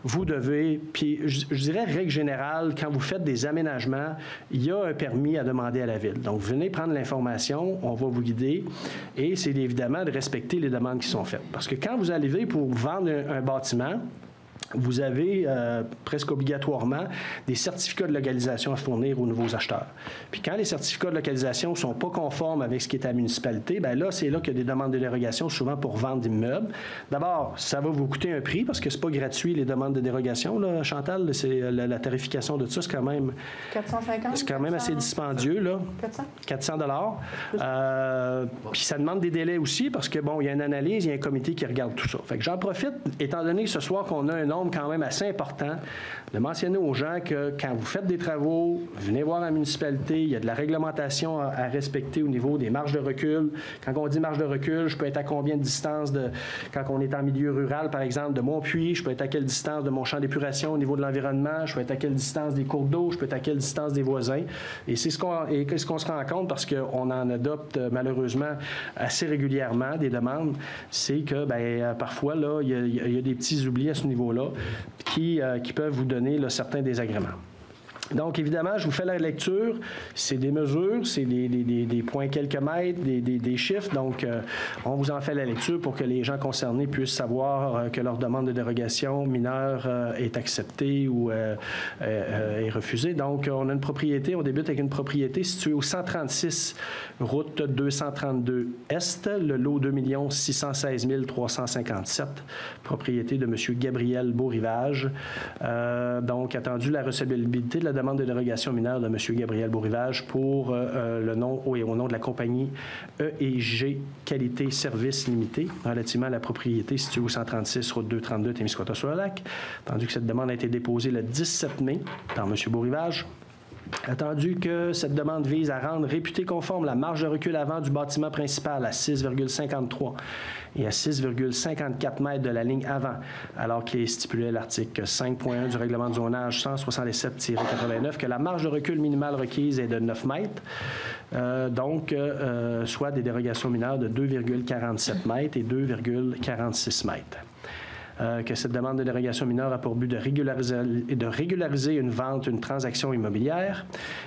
vous devez, puis je, dirais règle générale, quand vous faites des aménagements, il y a un permis à demander à la ville. Donc, venez prendre l'information, on va vous guider, et c'est évidemment de respecter les demandes qui sont faites. Parce que quand vous pour vendre un bâtiment, vous avez euh, presque obligatoirement des certificats de localisation à fournir aux nouveaux acheteurs. Puis quand les certificats de localisation ne sont pas conformes avec ce qui est à la municipalité, bien là, c'est là qu'il y a des demandes de dérogation, souvent pour vendre d'immeubles. D'abord, ça va vous coûter un prix parce que c'est pas gratuit, les demandes de dérogation. Là, Chantal, c'est euh, la, la tarification de ça, c'est quand même, 450? c'est quand même assez 400? dispendieux. Là. 400? 400 dollars. Euh, puis ça demande des délais aussi parce que bon, il y a une analyse, il y a un comité qui regarde tout ça. Fait que j'en profite, étant donné ce soir qu'on a un nombre quand même assez important, de mentionner aux gens que quand vous faites des travaux, venez voir la municipalité, il y a de la réglementation à, respecter au niveau des marges de recul. Quand on dit marge de recul, je peux être à combien de distance de, quand on est en milieu rural, par exemple, de mon puits, je peux être à quelle distance de mon champ d'épuration au niveau de l'environnement, je peux être à quelle distance des cours d'eau, je peux être à quelle distance des voisins. Et c'est ce qu'on ce se rend compte parce qu'on en adopte malheureusement assez régulièrement des demandes, c'est que ben, euh, parfois là, il y, a, il y a des petits oublis à ce niveau-là qui, euh, qui peuvent vous donner certains désagréments. Donc, évidemment, je vous fais la lecture. C'est des mesures, c'est des, points quelques mètres, des, chiffres. Donc, euh, on vous en fait la lecture pour que les gens concernés puissent savoir euh, que leur demande de dérogation mineure euh, est acceptée ou est refusée. Donc, on a une propriété, on débute avec une propriété située au 136 route 232 Est, le lot 2 616 357, propriété de M. Gabriel Beaurivage. Donc, attendu la recevabilité de la demande de dérogation mineure de M. Gabriel Beaurivage pour euh, euh, le nom et au nom de la compagnie EEG Qualité Service Limité, relativement à la propriété située au 136 route 232 Témiscouata-sur-le-Lac. Attendu que cette demande a été déposée le 17 mai par M. Beaurivage. Attendu que cette demande vise à rendre réputé conforme la marge de recul avant du bâtiment principal à 6,53 et à 6,54 mètres de la ligne avant, alors qu'il est stipulé à l'article 5.1 du règlement de zonage 167-89 que la marge de recul minimale requise est de 9 mètres, Euh, donc euh, euh, soit des dérogations mineures de 2,47 mètres et 2,46 mètres. Euh, que cette demande de dérogation mineure a pour but de régulariser, une vente, une transaction immobilière.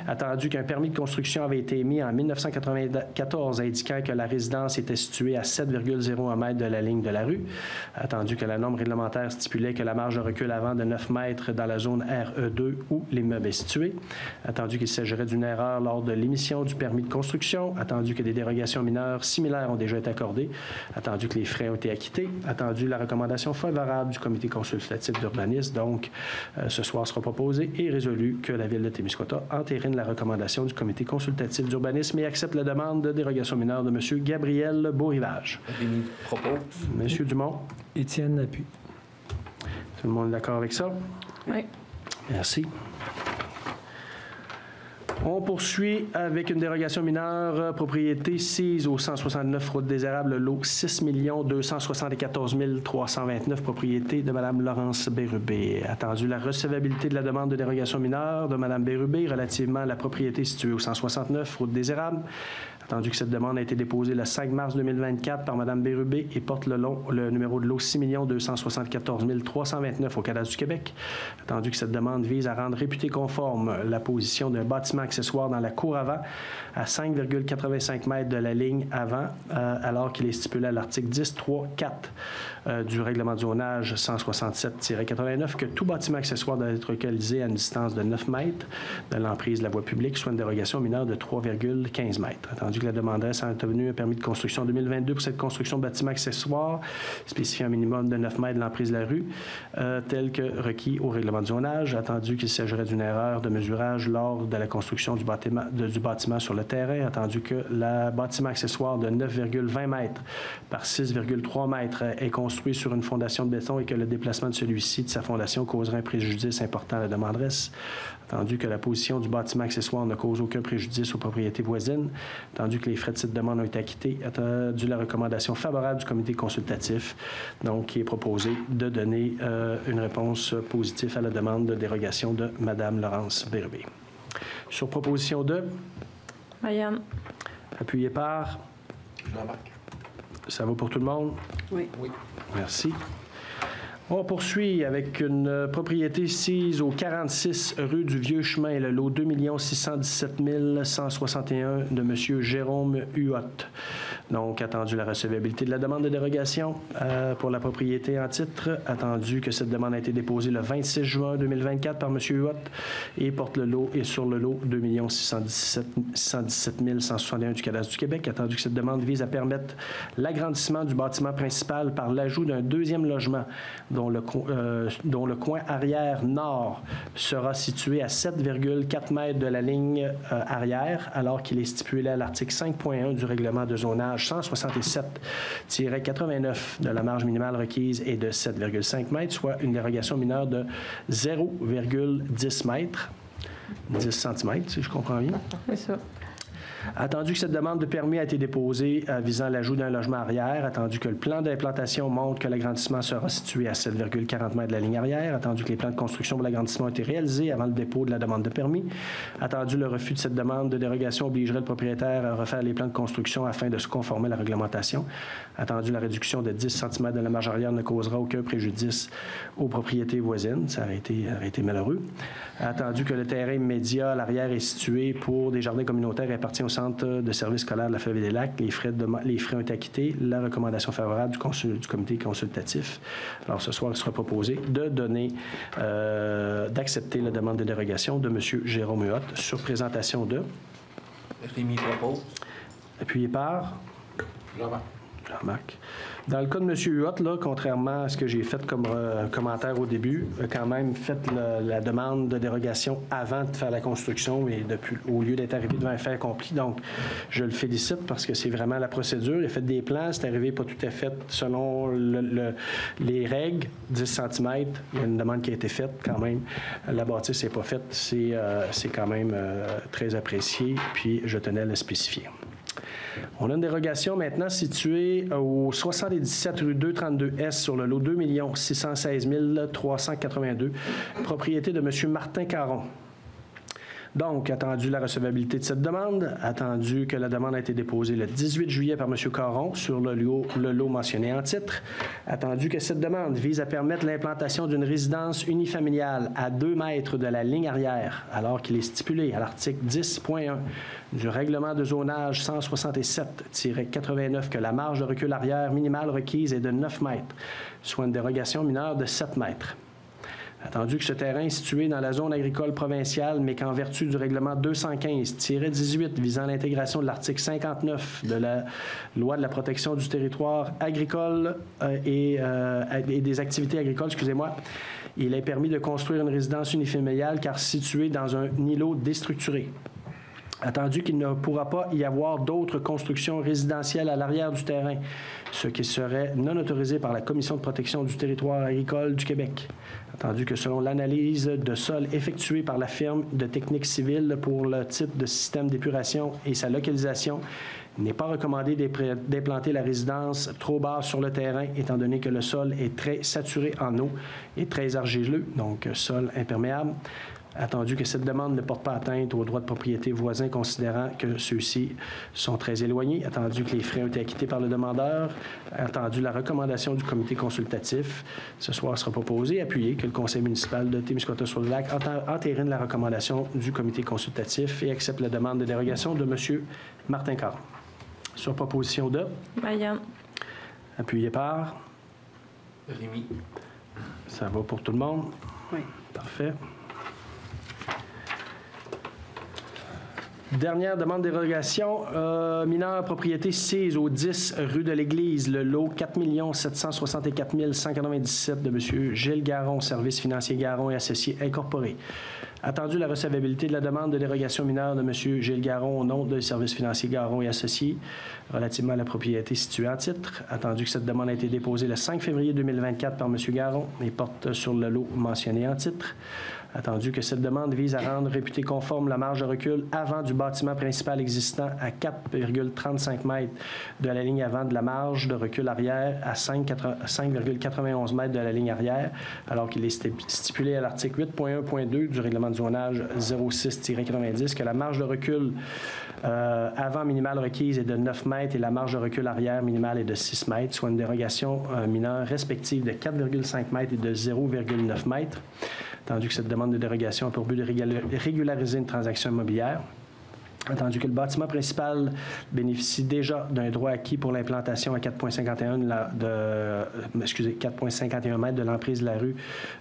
Attendu qu'un permis de construction avait été émis en 1994 indiquant que la résidence était située à 7,01 mètres de la ligne de la rue. Attendu que la norme réglementaire stipulait que la marge de recul avant de 9 mètres dans la zone RE2 où l'immeuble est situé. Attendu qu'il s'agirait d'une erreur lors de l'émission du permis de construction. Attendu que des dérogations mineures similaires ont déjà été accordées. Attendu que les frais ont été acquittés. Attendu la recommandation favorable du comité consultatif d'urbanisme. Donc, euh, ce soir sera proposé et résolu que la Ville de Témiscouata entérine la recommandation du comité consultatif d'urbanisme et accepte la demande de dérogation mineure de M. Gabriel Beaurivage. Denis propose. M. Dumont, Étienne appuie. tout le monde est d'accord avec ça? Oui. Merci. On poursuit avec une dérogation mineure, propriété 6 au 169 Route des Érables, lot 6 274 329, propriété de Mme Laurence Bérubé. Attendu la recevabilité de la demande de dérogation mineure de Mme Bérubé relativement à la propriété située au 169 Route des. Attendu que cette demande a été déposée le 5 mars 2024 par Mme Bérubé et porte le, numéro de lot 6 274 329 au Cadastre du Québec. Attendu que cette demande vise à rendre réputé conforme la position d'un bâtiment accessoire dans la cour avant à 5,85 mètres de la ligne avant, euh, alors qu'il est stipulé à l'article 10, 3, 4 euh, du règlement de zonage 167-89 que tout bâtiment accessoire doit être localisé à une distance de 9 mètres de l'emprise de la voie publique, soit une dérogation mineure de 3,15 mètres. Attendu que la demanderesse a obtenu un permis de construction en 2022 pour cette construction de bâtiment accessoire, spécifiant un minimum de 9 mètres de l'emprise de la rue, euh, tel que requis au règlement de zonage, attendu qu'il s'agirait d'une erreur de mesurage lors de la construction du bâtiment, du bâtiment sur le terrain, attendu que le bâtiment accessoire de 9,20 mètres par 6,3 mètres est construit sur une fondation de béton et que le déplacement de celui-ci de sa fondation causerait un préjudice important à la demanderesse, attendu que la position du bâtiment accessoire ne cause aucun préjudice aux propriétés voisines, attendu que les frais de cette demande ont été acquittés, attendu la recommandation favorable du comité consultatif, donc qui est proposé de donner euh, une réponse positive à la demande de dérogation de Mme Laurence Bérubé. Sur proposition 2, Marianne. appuyé par, Jean-Marc. ça vaut pour tout le monde? Oui. Oui. Merci. On poursuit avec une propriété sise au 46 rue du Vieux Chemin, le lot 2 617 161 de M. Jérôme Huot. Donc, attendu la recevabilité de la demande de dérogation euh, pour la propriété en titre, attendu que cette demande a été déposée le 26 juin 2024 par M. Huot et porte le lot et sur le lot 2 617 617 161 du cadastre du Québec, attendu que cette demande vise à permettre l'agrandissement du bâtiment principal par l'ajout d'un deuxième logement dont le, co- euh, dont le coin arrière nord sera situé à 7,4 mètres de la ligne euh, arrière, alors qu'il est stipulé à l'article 5.1 du règlement de zonage zonage 167-89 de la marge minimale requise est de 7,5 mètres, soit une dérogation mineure de 0,10 mètres. 10 cm, si je comprends bien. C'est ça. Attendu que cette demande de permis a été déposée euh, visant l'ajout d'un logement arrière, attendu que le plan d'implantation montre que l'agrandissement sera situé à 7,40 mètres de la ligne arrière, attendu que les plans de construction pour l'agrandissement ont été réalisés avant le dépôt de la demande de permis, attendu le refus de cette demande de dérogation obligerait le propriétaire à refaire les plans de construction afin de se conformer à la réglementation, attendu la réduction de 10 cm de la marge arrière ne causera aucun préjudice aux propriétés voisines, ça aurait été, malheureux, attendu que le terrain immédiat à l'arrière est situé pour des jardins communautaires et appartient au centre de service scolaire de la Fleuve des Lacs. Les frais, de, les frais ont été acquittés. La recommandation favorable du, consul- du comité consultatif. Alors, ce soir, il sera proposé de donner, euh, d'accepter la demande de dérogation de M. Jérôme Huot sur présentation de, Rémi propose. appuyé par Jean-Marc. Jean-Marc. Dans le cas de M. Huot, là, contrairement à ce que j'ai fait comme euh, commentaire au début, a quand même fait le- la demande de dérogation avant de faire la construction et depuis, au lieu d'être arrivé devant un fait accompli. Donc, je le félicite parce que c'est vraiment la procédure. Il a fait des plans, c'est arrivé pas tout à fait selon le- le- les règles, 10 cm. Il y a une demande qui a été faite quand même. La bâtisse n'est pas faite. C'est euh, quand même euh, très apprécié, puis je tenais à le spécifier. On a une dérogation maintenant située au 77 rue 232S sur le lot 2 616 382, propriété de M. Martin Caron. Donc, attendu la recevabilité de cette demande, attendu que la demande a été déposée le 18 juillet par M. Caron sur le lot, mentionné en titre, attendu que cette demande vise à permettre l'implantation d'une résidence unifamiliale à 2 mètres de la ligne arrière, alors qu'il est stipulé à l'article 10.1 du règlement de zonage 167-89 que la marge de recul arrière minimale requise est de 9 mètres, soit une dérogation mineure de 7 mètres. Attendu que ce terrain est situé dans la zone agricole provinciale, mais qu'en vertu du règlement 215-18 visant l'intégration de l'article 59 de la loi de la protection du territoire agricole euh, et, euh, et des activités agricoles, excusez-moi, il est permis de construire une résidence unifamiliale car située dans un îlot déstructuré. Attendu qu'il ne pourra pas y avoir d'autres constructions résidentielles à l'arrière du terrain, ce qui serait non autorisé par la Commission de protection du territoire agricole du Québec. Attendu que selon l'analyse de sol effectuée par la firme de technique civile pour le type de système d'épuration et sa localisation, il n'est pas recommandé d'implanter la résidence trop basse sur le terrain, étant donné que le sol est très saturé en eau et très argileux, donc euh, sol imperméable. Attendu que cette demande ne porte pas atteinte aux droits de propriété voisins, considérant que ceux-ci sont très éloignés, attendu que les frais ont été acquittés par le demandeur, attendu la recommandation du comité consultatif, ce soir sera proposé, appuyé que le conseil municipal de Témiscouata-sur-le-Lac entérine la recommandation du comité consultatif et accepte la demande de dérogation de M. Martin Caron. Sur proposition de, Marianne. appuyé par, Rémi. ça va pour tout le monde? Oui. Parfait. Dernière demande de dérogation, euh, mineur propriété 6 au 10 rue de l'Église, le lot 4 764 197 de M. Gilles Garon, service financier Garon et associés incorporés. Attendu la recevabilité de la demande de dérogation mineure de M. Gilles Garon au nom de service financier Garon et associés relativement à la propriété située en titre. Attendu que cette demande a été déposée le 5 février 2024 par M. Garon et porte sur le lot mentionné en titre. Attendu que cette demande vise à rendre réputée conforme la marge de recul avant du bâtiment principal existant à 4,35 mètres de la ligne avant de la marge de recul arrière à 5,80 5,91 mètres de la ligne arrière, alors qu'il est sti- stipulé à l'article 8.1.2 du règlement de zonage 06-90 que la marge de recul euh, avant minimale requise est de 9 mètres et la marge de recul arrière minimale est de 6 mètres, soit une dérogation euh, mineure respective de 4,5 mètres et de 0,9 mètres. Attendu que cette demande de dérogation a pour but de régula- régulariser une transaction immobilière. Attendu que le bâtiment principal bénéficie déjà d'un droit acquis pour l'implantation à 4,51 de euh, excusez, 4,51 mètres de l'emprise de la rue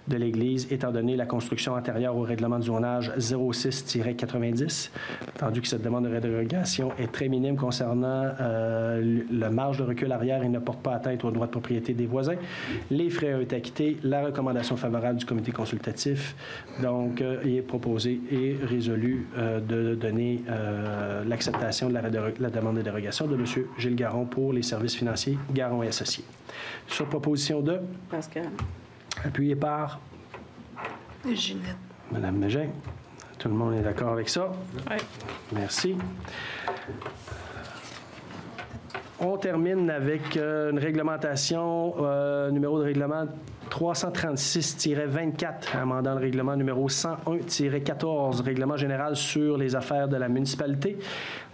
de l'église, étant donné la construction antérieure au règlement de zonage 06-90. Attendu que cette demande de dérogation est très minime concernant euh, le marge de recul arrière et ne porte pas atteinte aux droits de propriété des voisins. Les frais ont été acquittés. La recommandation favorable du comité consultatif. Donc, euh, est proposé et résolu euh, de donner euh, euh, l'acceptation de la, la demande de dérogation de M. Gilles Garon pour les services financiers Garon et Associés. Sur proposition de, Pascal. appuyé par Ginette. Mme Mégin. Tout le monde est d'accord avec ça? Oui. Merci. On termine avec euh, une réglementation, euh, numéro de règlement 336-24, amendant le règlement numéro 101-14, règlement général sur les affaires de la municipalité.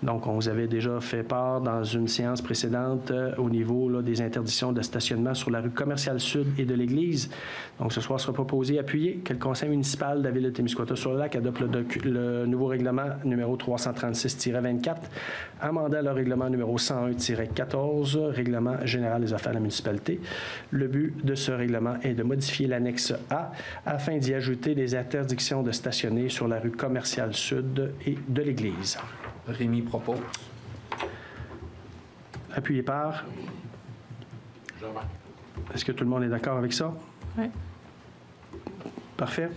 Donc, on vous avait déjà fait part dans une séance précédente euh, au niveau des interdictions de stationnement sur la rue commerciale sud et de l'église. Donc, ce soir sera proposé, appuyé, que le conseil municipal de la ville de Témiscouata-sur-le-Lac adopte le, le nouveau règlement numéro 336-24, amendant le règlement numéro 101-14, règlement général des affaires de la municipalité. Le but de ce règlement est de modifier l'annexe A afin d'y ajouter des interdictions de stationner sur la rue commerciale sud et de l'église. Rémi propose. Appuyé par. Est-ce que tout le monde est d'accord avec ça? Oui. Parfait.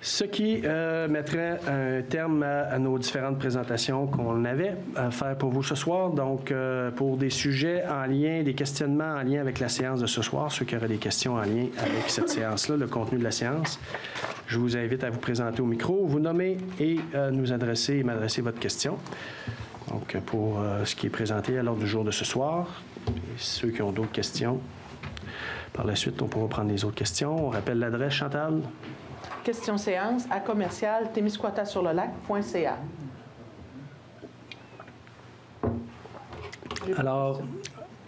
Ce qui euh, mettrait un terme à, à nos différentes présentations qu'on avait à faire pour vous ce soir. Donc, euh, pour des sujets en lien, des questionnements en lien avec la séance de ce soir, ceux qui auraient des questions en lien avec cette séance-là, le contenu de la séance, je vous invite à vous présenter au micro, vous nommer et euh, nous adresser et m'adresser votre question. Donc, pour euh, ce qui est présenté à l'ordre du jour de ce soir, et ceux qui ont d'autres questions, par la suite, on pourra prendre les autres questions. On rappelle l'adresse, Chantal. Question séance à commercial témiscouata-sur-le-lac.ca. Alors,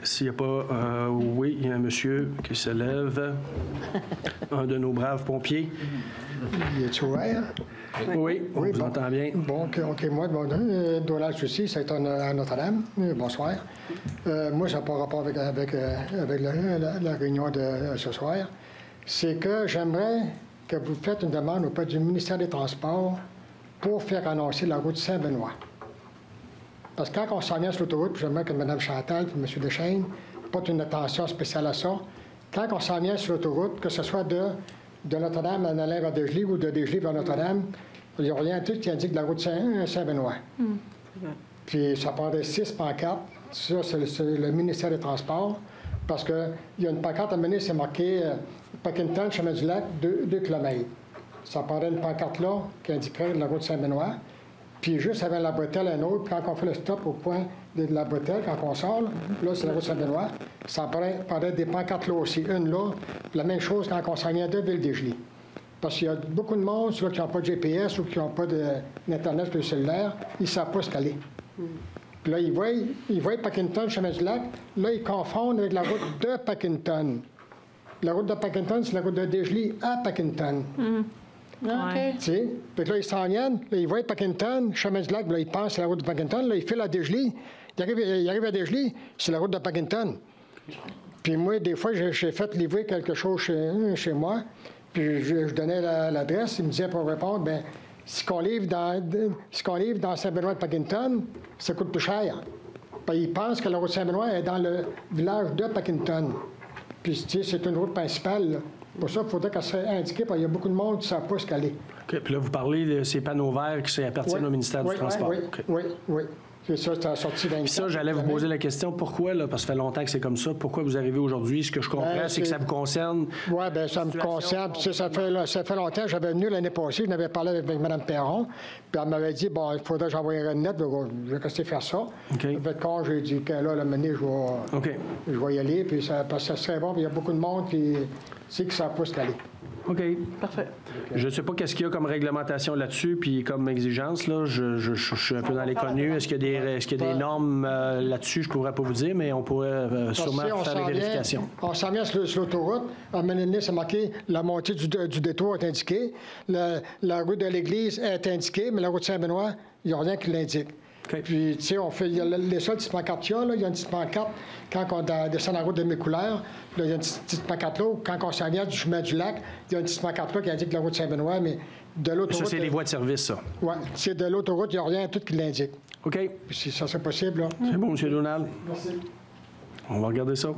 s'il n'y a pas... euh, oui, il y a un monsieur qui se lève, *laughs* un de nos braves pompiers. Il est ouvert? Oui, on Oui, vous bon. entend bien. Bon, OK, moi, bon, euh, Donald Soucy, c'est à Notre-Dame. Euh, Bonsoir. Euh, moi, ça n'a pas rapport avec, avec, euh, avec la, la- la réunion de euh, ce soir. C'est que j'aimerais que vous faites une demande auprès du ministère des Transports pour faire annoncer la route Saint-Benoît. Parce que quand on s'en vient sur l'autoroute, puis j'aimerais que Mme Chantal et M. Deschênes portent une attention spéciale à ça. Quand on s'en vient sur l'autoroute, que ce soit de, de Notre-Dame en allant vers Desgelées ou de Desgelées vers Notre-Dame, il n'y a rien tout qui indique la route Saint- Saint-Benoît. Puis ça prendrait six pancartes. Ça, c'est le, ministère des Transports. Parce qu'il y a une pancarte à mener, c'est marqué euh, Packenton, chemin du lac, 2 km. Ça prendrait une pancarte là qui indiquerait la route Saint-Benoît. Puis juste avant la bretelle, un autre, quand on fait le stop au point de la bretelle, quand on sort, là, là, c'est la route Saint-Benoît, ça prendrait, prendrait des pancartes là aussi. Une là, puis la même chose quand on s'en vient de Ville-des-Gelées. Parce qu'il y a beaucoup de monde, soit qui n'ont pas de GPS ou qui n'ont pas de- d'Internet sur le cellulaire, ils ne savent pas ce qu'aller. Puis là, ils voient, ils voient Packenton, chemin du lac. Là, ils confondent avec la route de Packenton. La route de Packenton, c'est la route de Desgelées à Packenton. Ah, OK. Tu sais? Là, ils s'en viennent, là, ils voient Packenton, chemin du lac, là, ils pensent à la route de Packenton, là, ils filent à Desgelées. Ils arrivent, ils arrivent à Desgelées, c'est la route de Packenton. Puis moi, des fois, j'ai fait livrer quelque chose chez, chez moi, puis je, je donnais la- l'adresse, il me disait pour répondre, ben si qu'on livre dans, de- si qu'on livre dans Saint-Benoît de Packenton, ça coûte plus cher. Puis ils pensent que la route Saint-Benoît est dans le village de Packenton. Puis, tu sais, c'est une route principale. là. Pour ça, il faudrait qu'elle soit indiquée, parce qu'il y a beaucoup de monde qui ne savent pas ce qu'elle est. OK, Puis là, vous parlez de ces panneaux verts qui appartiennent Oui. au ministère Oui, du Transport. Oui, oui, oui. C'est ça, c'est Puis ça, j'allais vous poser la question, pourquoi, là, parce que ça fait longtemps que c'est comme ça, pourquoi vous arrivez aujourd'hui? Ce que je comprends, Ben, c'est que ça vous concerne. Oui, bien, ça me concerne. Sais, ça, fait, là, ça fait longtemps. J'avais venu l'année passée, je n'avais parlé avec, Mme Perron, puis elle m'avait dit, bon, il faudrait que j'envoie une lettre, je vais rester faire ça. Que quand j'ai dit que là, la minute, je vais, OK. je vais y aller, puis ça, parce que ça serait bon, puis il y a beaucoup de monde qui sait pas ce qu'elle est. OK. Parfait. Je ne sais pas qu'est-ce qu'il y a comme réglementation là-dessus, puis comme exigence, là, je, je- je- je suis un peu dans les connus. Est-ce qu'il y a des, est-ce qu'il y a des normes euh, là-dessus? Je ne pourrais pas vous dire, mais on pourrait euh, sûrement si on faire des vient- vérifications. On s'en vient sur, sur l'autoroute. À c'est marqué la montée du, du détour est indiquée. La, la route de l'église est indiquée, mais la route Saint-Benoît, il n'y a rien qui l'indique. Puis, tu sais, on fait. il y a le- les seules petites pancartes qu'il y a, là, il y a une petite pancarte quand on descend la route de Mécouleurs. Là, il y a une petite, petite pancarte là. Quand on s'en vient du chemin du lac, il y a une petite pancarte là qui indique la route Saint-Benoît, mais de Ça, l'autoroute. c'est les voies de service, ça. Ouais, c'est de l'autoroute, il n'y a rien tout qui l'indique. OK. Puis, si ça serait possible, là. C'est bon, M. Donald? On va regarder ça.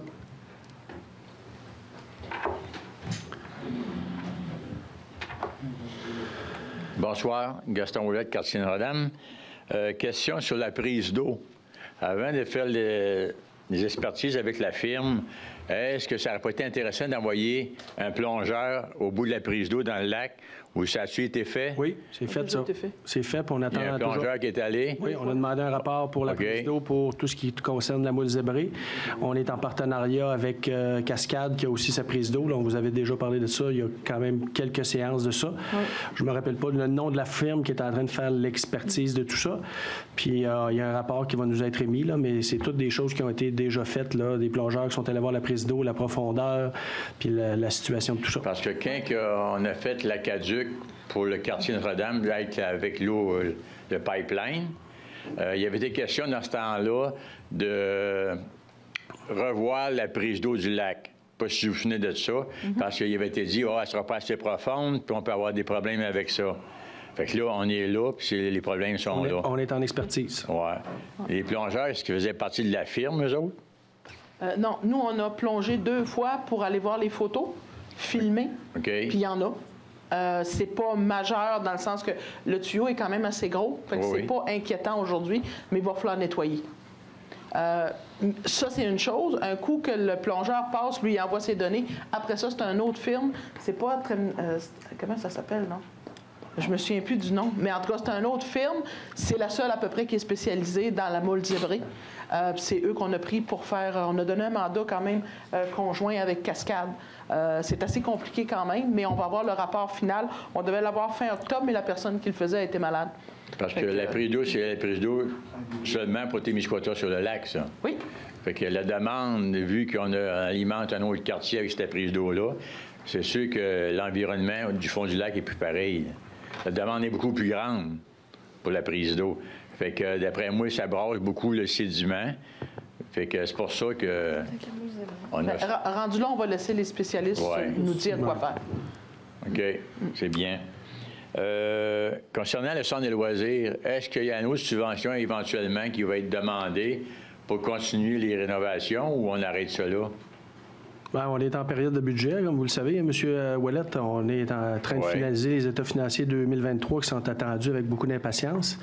Bonsoir, Gaston Ouellette, quartier Notre-Dame. Euh, question sur la prise d'eau. Avant de faire les, expertises avec la firme, est-ce que ça n'aurait pas été intéressant d'envoyer un plongeur au bout de la prise d'eau dans le lac où ça a-tu été fait? Oui, c'est fait déjà ça. été fait. C'est fait, puis on Il y attend a un toujours. plongeur qui est allé. Oui, on a demandé un rapport pour la prise d'eau pour tout ce qui concerne la moule zébrée. On est en partenariat avec euh, Cascade qui a aussi sa prise d'eau. On vous avait déjà parlé de ça. Il y a quand même quelques séances de ça. Je me rappelle pas le nom de la firme qui est en train de faire l'expertise de tout ça. Puis euh, il y a un rapport qui va nous être émis, là, mais c'est toutes des choses qui ont été déjà faites. Là, des plongeurs qui sont allés voir la prise d'eau, la profondeur, puis la, la situation de tout ça. Parce que quand on a fait pour le quartier Notre-Dame, avec, avec l'eau, euh, le pipeline, euh, il y avait des questions dans ce temps-là de revoir la prise d'eau du lac. Pas si vous vous souvenez de ça, parce qu'il avait été dit, oh, elle sera pas assez profonde, puis on peut avoir des problèmes avec ça. Fait que là, on est là, puis les problèmes sont On est, là. on est en expertise. Ouais. Les plongeurs, est-ce qu'ils faisaient partie de la firme, eux autres? Euh, non, nous, on a plongé deux fois pour aller voir les photos, filmer, OK. puis il y en a. Euh, c'est pas majeur dans le sens que le tuyau est quand même assez gros, fait que Oui, c'est oui. pas inquiétant aujourd'hui, mais il va falloir nettoyer. Euh, ça, c'est une chose. Un coup que le plongeur passe, lui, il envoie ses données. Après ça, c'est un autre film. C'est pas très. euh, comment ça s'appelle, non? Je me souviens plus du nom. Mais en tout cas, c'est un autre film. C'est la seule à peu près qui est spécialisée dans la moule zébrée. Euh, c'est eux qu'on a pris pour faire. On a donné un mandat quand même euh, conjoint avec Cascade. Euh, c'est assez compliqué quand même, mais on va avoir le rapport final. On devait l'avoir fin octobre, mais la personne qui le faisait a été malade. Parce que Fait que- la prise d'eau, c'est la prise d'eau seulement pour Témiscouata sur le lac, ça. Oui. Fait que la demande, vu qu'on alimente un autre quartier avec cette prise d'eau-là, c'est sûr que l'environnement du fond du lac est plus pareil. La demande est beaucoup plus grande pour la prise d'eau. Fait que d'après moi, ça brasse beaucoup le sédiment. Fait que c'est pour ça que on a... Rendu là, on va laisser les spécialistes Ouais. euh, nous dire quoi faire. OK, c'est bien. Euh, concernant le centre des loisirs, est-ce qu'il y a une autre subvention éventuellement qui va être demandée pour continuer les rénovations ou on arrête ça là? Ben, on est en période de budget, comme vous le savez, M. Ouellet. On est en train de Ouais. finaliser les états financiers 2023 qui sont attendus avec beaucoup d'impatience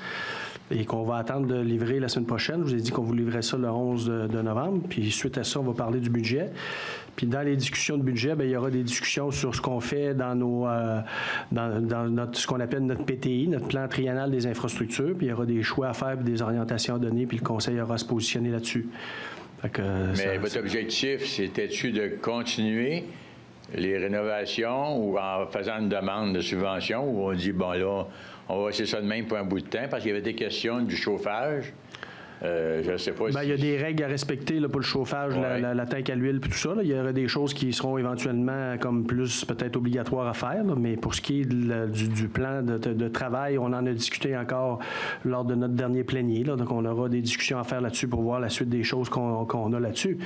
et qu'on va attendre de livrer la semaine prochaine. Je vous ai dit qu'on vous livrait ça le 11 de, de novembre. Puis suite à ça, on va parler du budget. Puis dans les discussions de budget, bien, il y aura des discussions sur ce qu'on fait dans nos euh, dans, dans notre, ce qu'on appelle notre PTI, notre plan triennal des infrastructures. Puis il y aura des choix à faire, puis des orientations à donner, puis le conseil aura à se positionner là-dessus. Que, Mais ça- votre objectif, c'était-tu de continuer les rénovations ou en faisant une demande de subvention ou on dit, bon là, on va essayer ça de même pour un bout de temps parce qu'il y avait des questions du chauffage. Euh, je ne sais pas Ben, si... il y a des règles à respecter là, pour le chauffage, la, Ouais. la- la tank à l'huile, puis tout ça. Il y aura des choses qui seront éventuellement comme plus peut-être obligatoires à faire. là. Mais pour ce qui est de du, du plan de, de- de travail, on en a discuté encore lors de notre dernier plénier. là. Donc, on aura des discussions à faire là-dessus pour voir la suite des choses qu'on a là-dessus.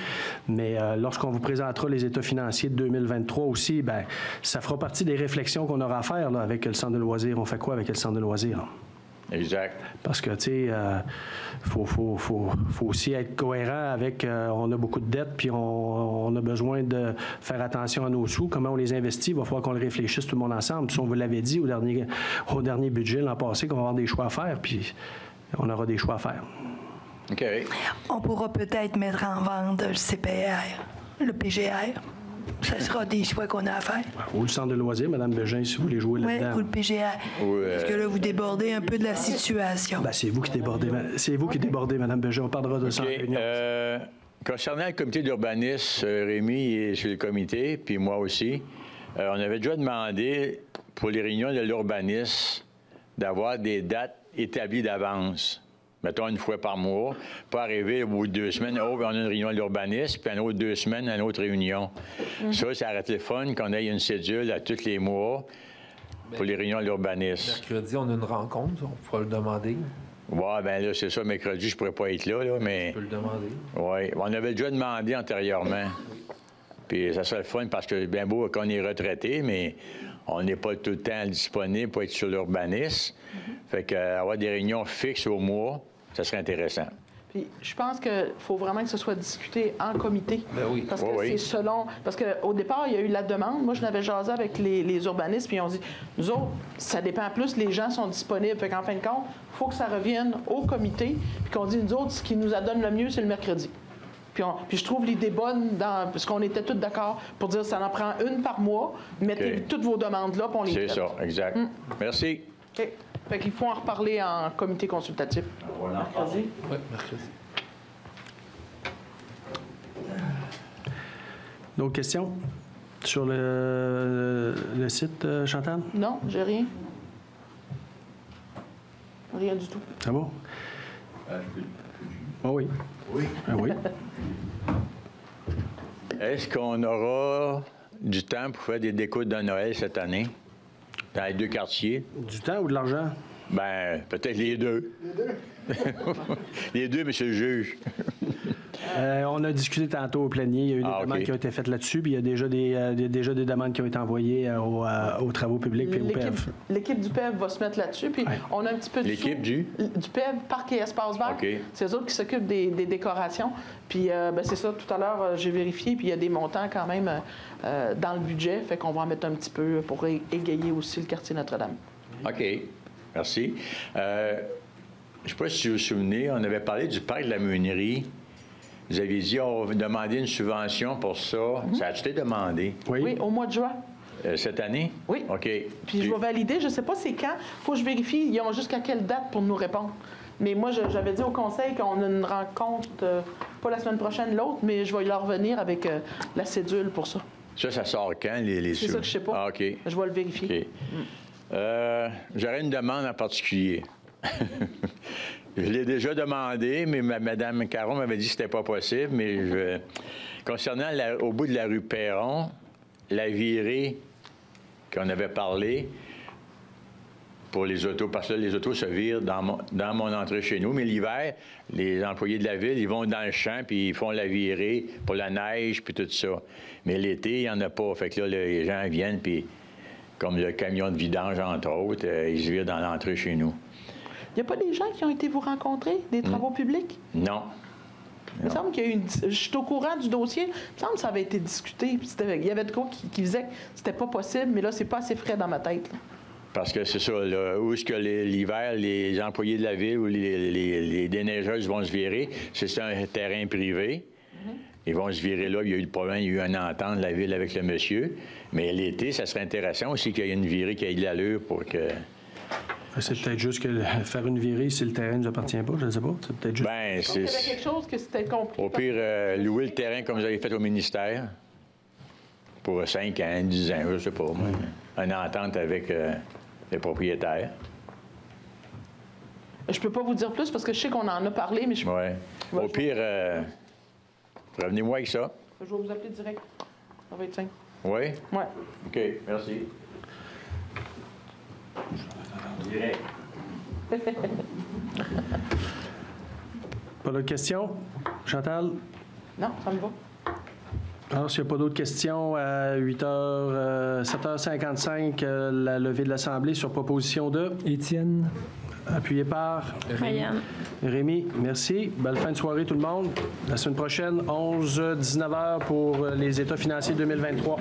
Mais euh, lorsqu'on vous présentera les états financiers de 2023 aussi, ben, ça fera partie des réflexions qu'on aura à faire là, avec le centre de loisirs. On fait quoi avec le centre de loisirs? Exact. Parce que, tu sais, euh, faut, faut, faut, faut aussi être cohérent avec. euh, on a beaucoup de dettes, puis on, on a besoin de faire attention à nos sous. Comment on les investit, il va falloir qu'on le réfléchisse tout le monde ensemble. Puis, on vous l'avait dit au dernier, au dernier budget l'an passé qu'on va avoir des choix à faire, puis on aura des choix à faire. OK. On pourra peut-être mettre en vente le CPR, le PGR. Ça sera des choix qu'on a à faire. Ou le centre de loisirs, Mme Bégin, si vous voulez jouer Oui, là-dedans. ou le PGR. Ou, euh, Parce que là, vous débordez un peu de la situation. Ben, c'est vous qui débordez, ma- c'est vous qui débordez, Mme Bégin. On parlera de ça en OK. réunion. Euh, concernant le comité d'urbanisme, euh, Rémi est sur le comité, puis moi aussi, euh, on avait déjà demandé pour les réunions de l'urbanisme d'avoir des dates établies d'avance. Mettons une fois par mois, pas arriver au bout de deux semaines, oh, ben, on a une réunion de l'urbanisme, puis un autre deux semaines, une autre réunion. Ça, ça aurait été le fun qu'on ait une cédule à tous les mois pour les réunions de l'urbanisme. Mercredi, on a une rencontre, on pourra le demander. Ouais, ben là, c'est ça, mercredi, je pourrais pas être là, là, mais. On peut le demander. Oui, on avait déjà demandé antérieurement. Puis ça serait le fun parce que c'est bien beau qu'on est retraité, mais on n'est pas tout le temps disponible pour être sur l'urbanisme. Fait qu'avoir des réunions fixes au mois, ça serait intéressant. Puis je pense qu'il faut vraiment que ce soit discuté en comité. Ben oui. Parce que Oui, oui. c'est selon. Parce qu'au départ, il y a eu la demande. Moi, je n'avais jasé avec les, les urbanistes, puis ils ont dit nous autres, ça dépend plus, les gens sont disponibles. Fait qu'en fin de compte, il faut que ça revienne au comité, puis qu'on dit nous autres, ce qui nous adonne le mieux, c'est le mercredi. Puis, on- puis je trouve l'idée bonne, dans, parce qu'on était tous d'accord pour dire ça en prend une par mois, mettez toutes vos demandes là, puis on les C'est ça, exact. Merci. OK. Fait qu'il faut en reparler en comité consultatif. Mercredi. Oui, mercredi. D'autres questions sur le, le site, euh, Chantal? Non, j'ai rien. Rien du tout. Ça va? Ah oui. Oui. oui. Est-ce qu'on aura du temps pour faire des découtes de Noël cette année? Dans les deux quartiers? Du temps ou de l'argent? Ben, peut-être les deux. Les deux? *laughs* les deux, monsieur le juge. Euh, on a discuté tantôt au plénier. Il y a eu des Ah, demandes qui ont été faites là-dessus, puis il y a déjà des, euh, des- déjà des demandes qui ont été envoyées euh, aux, aux travaux publics puis au L'équipe l'équipe du PEV va se mettre là-dessus. Puis Ouais. on a un petit peu de L'équipe sous- du? Du PEV, Parc et Espace Vert. C'est eux autres qui s'occupent des, des décorations. Puis euh, ben, c'est ça, tout à l'heure, j'ai vérifié, puis il y a des montants quand même dans le budget. Fait qu'on va en mettre un petit peu pour égayer aussi le quartier Notre-Dame. OK. Merci. Euh, je ne sais pas si vous vous souvenez, on avait parlé du parc de la Meunerie. Vous aviez dit on va demander une subvention pour ça. Ça a-tu été demandé? Oui. Oui, au mois de juin. euh, cette année? Oui. OK. Puis je vais valider, je ne sais pas c'est quand. faut que je vérifie, ils ont jusqu'à quelle date pour nous répondre. Mais moi, j'avais dit au conseil qu'on a une rencontre, euh, pas la semaine prochaine, l'autre, mais je vais leur revenir avec euh, la cédule pour ça. Ça, ça sort quand, les, les C'est ça que je sais pas. Ah, OK. Je vais le vérifier. OK. Euh, J'aurais une demande en particulier. *laughs* je l'ai déjà demandé, mais ma- Mme Caron m'avait dit que ce n'était pas possible. Mais je- concernant au bout de la rue Perron, la virée qu'on avait parlé pour les autos, parce que là, les autos se virent dans mon, dans mon entrée chez nous. Mais l'hiver, les employés de la ville, ils vont dans le champ puis ils font la virée pour la neige puis tout ça. Mais l'été, il n'y en a pas. Fait que là, les gens viennent puis, comme le camion de vidange, entre autres, euh, ils se virent dans l'entrée chez nous. Il n'y a pas des gens qui ont été vous rencontrer, des travaux publics? Non. Il me semble qu'il y a eu une... Je suis au courant du dossier. Il me semble que ça avait été discuté. Il y avait de quoi qui, qui disait que c'était pas possible, mais là, c'est pas assez frais dans ma tête. là. Parce que c'est ça, là, où est-ce que l'hiver, les employés de la ville ou les, les- les déneigeuses vont se virer, c'est un terrain privé. Ils vont se virer là. Il y a eu le problème, il y a eu une entente de la ville avec le monsieur. Mais l'été, ça serait intéressant aussi qu'il y ait une virée qui ait de l'allure pour que. C'est peut-être juste que faire une virée si le terrain ne nous appartient pas, je ne sais pas. C'est peut-être juste. Ben, Donc, il y avait c'est. quelque chose que c'était compliqué. Au pire, euh, louer le terrain comme vous avez fait au ministère pour 5 ans, 10 ans, je sais pas, moi. Une entente avec euh, les propriétaires. Je peux pas vous dire plus parce que je sais qu'on en a parlé, mais je, Ouais. Ouais, Au je- pire, euh, revenez-moi avec ça. je vais vous appeler direct. Ça va être simple. Oui? Ouais. OK, merci. Direct. *laughs* Pas d'autres questions? Chantal? Non, ça me va. Alors, s'il n'y a pas d'autres questions, à 8h, euh, 7h55, euh, la levée de l'Assemblée sur proposition de, Étienne, appuyé par Ryan. Rémi. Merci. Belle fin de soirée, tout le monde. La semaine prochaine, 11-19h pour les états financiers 2023.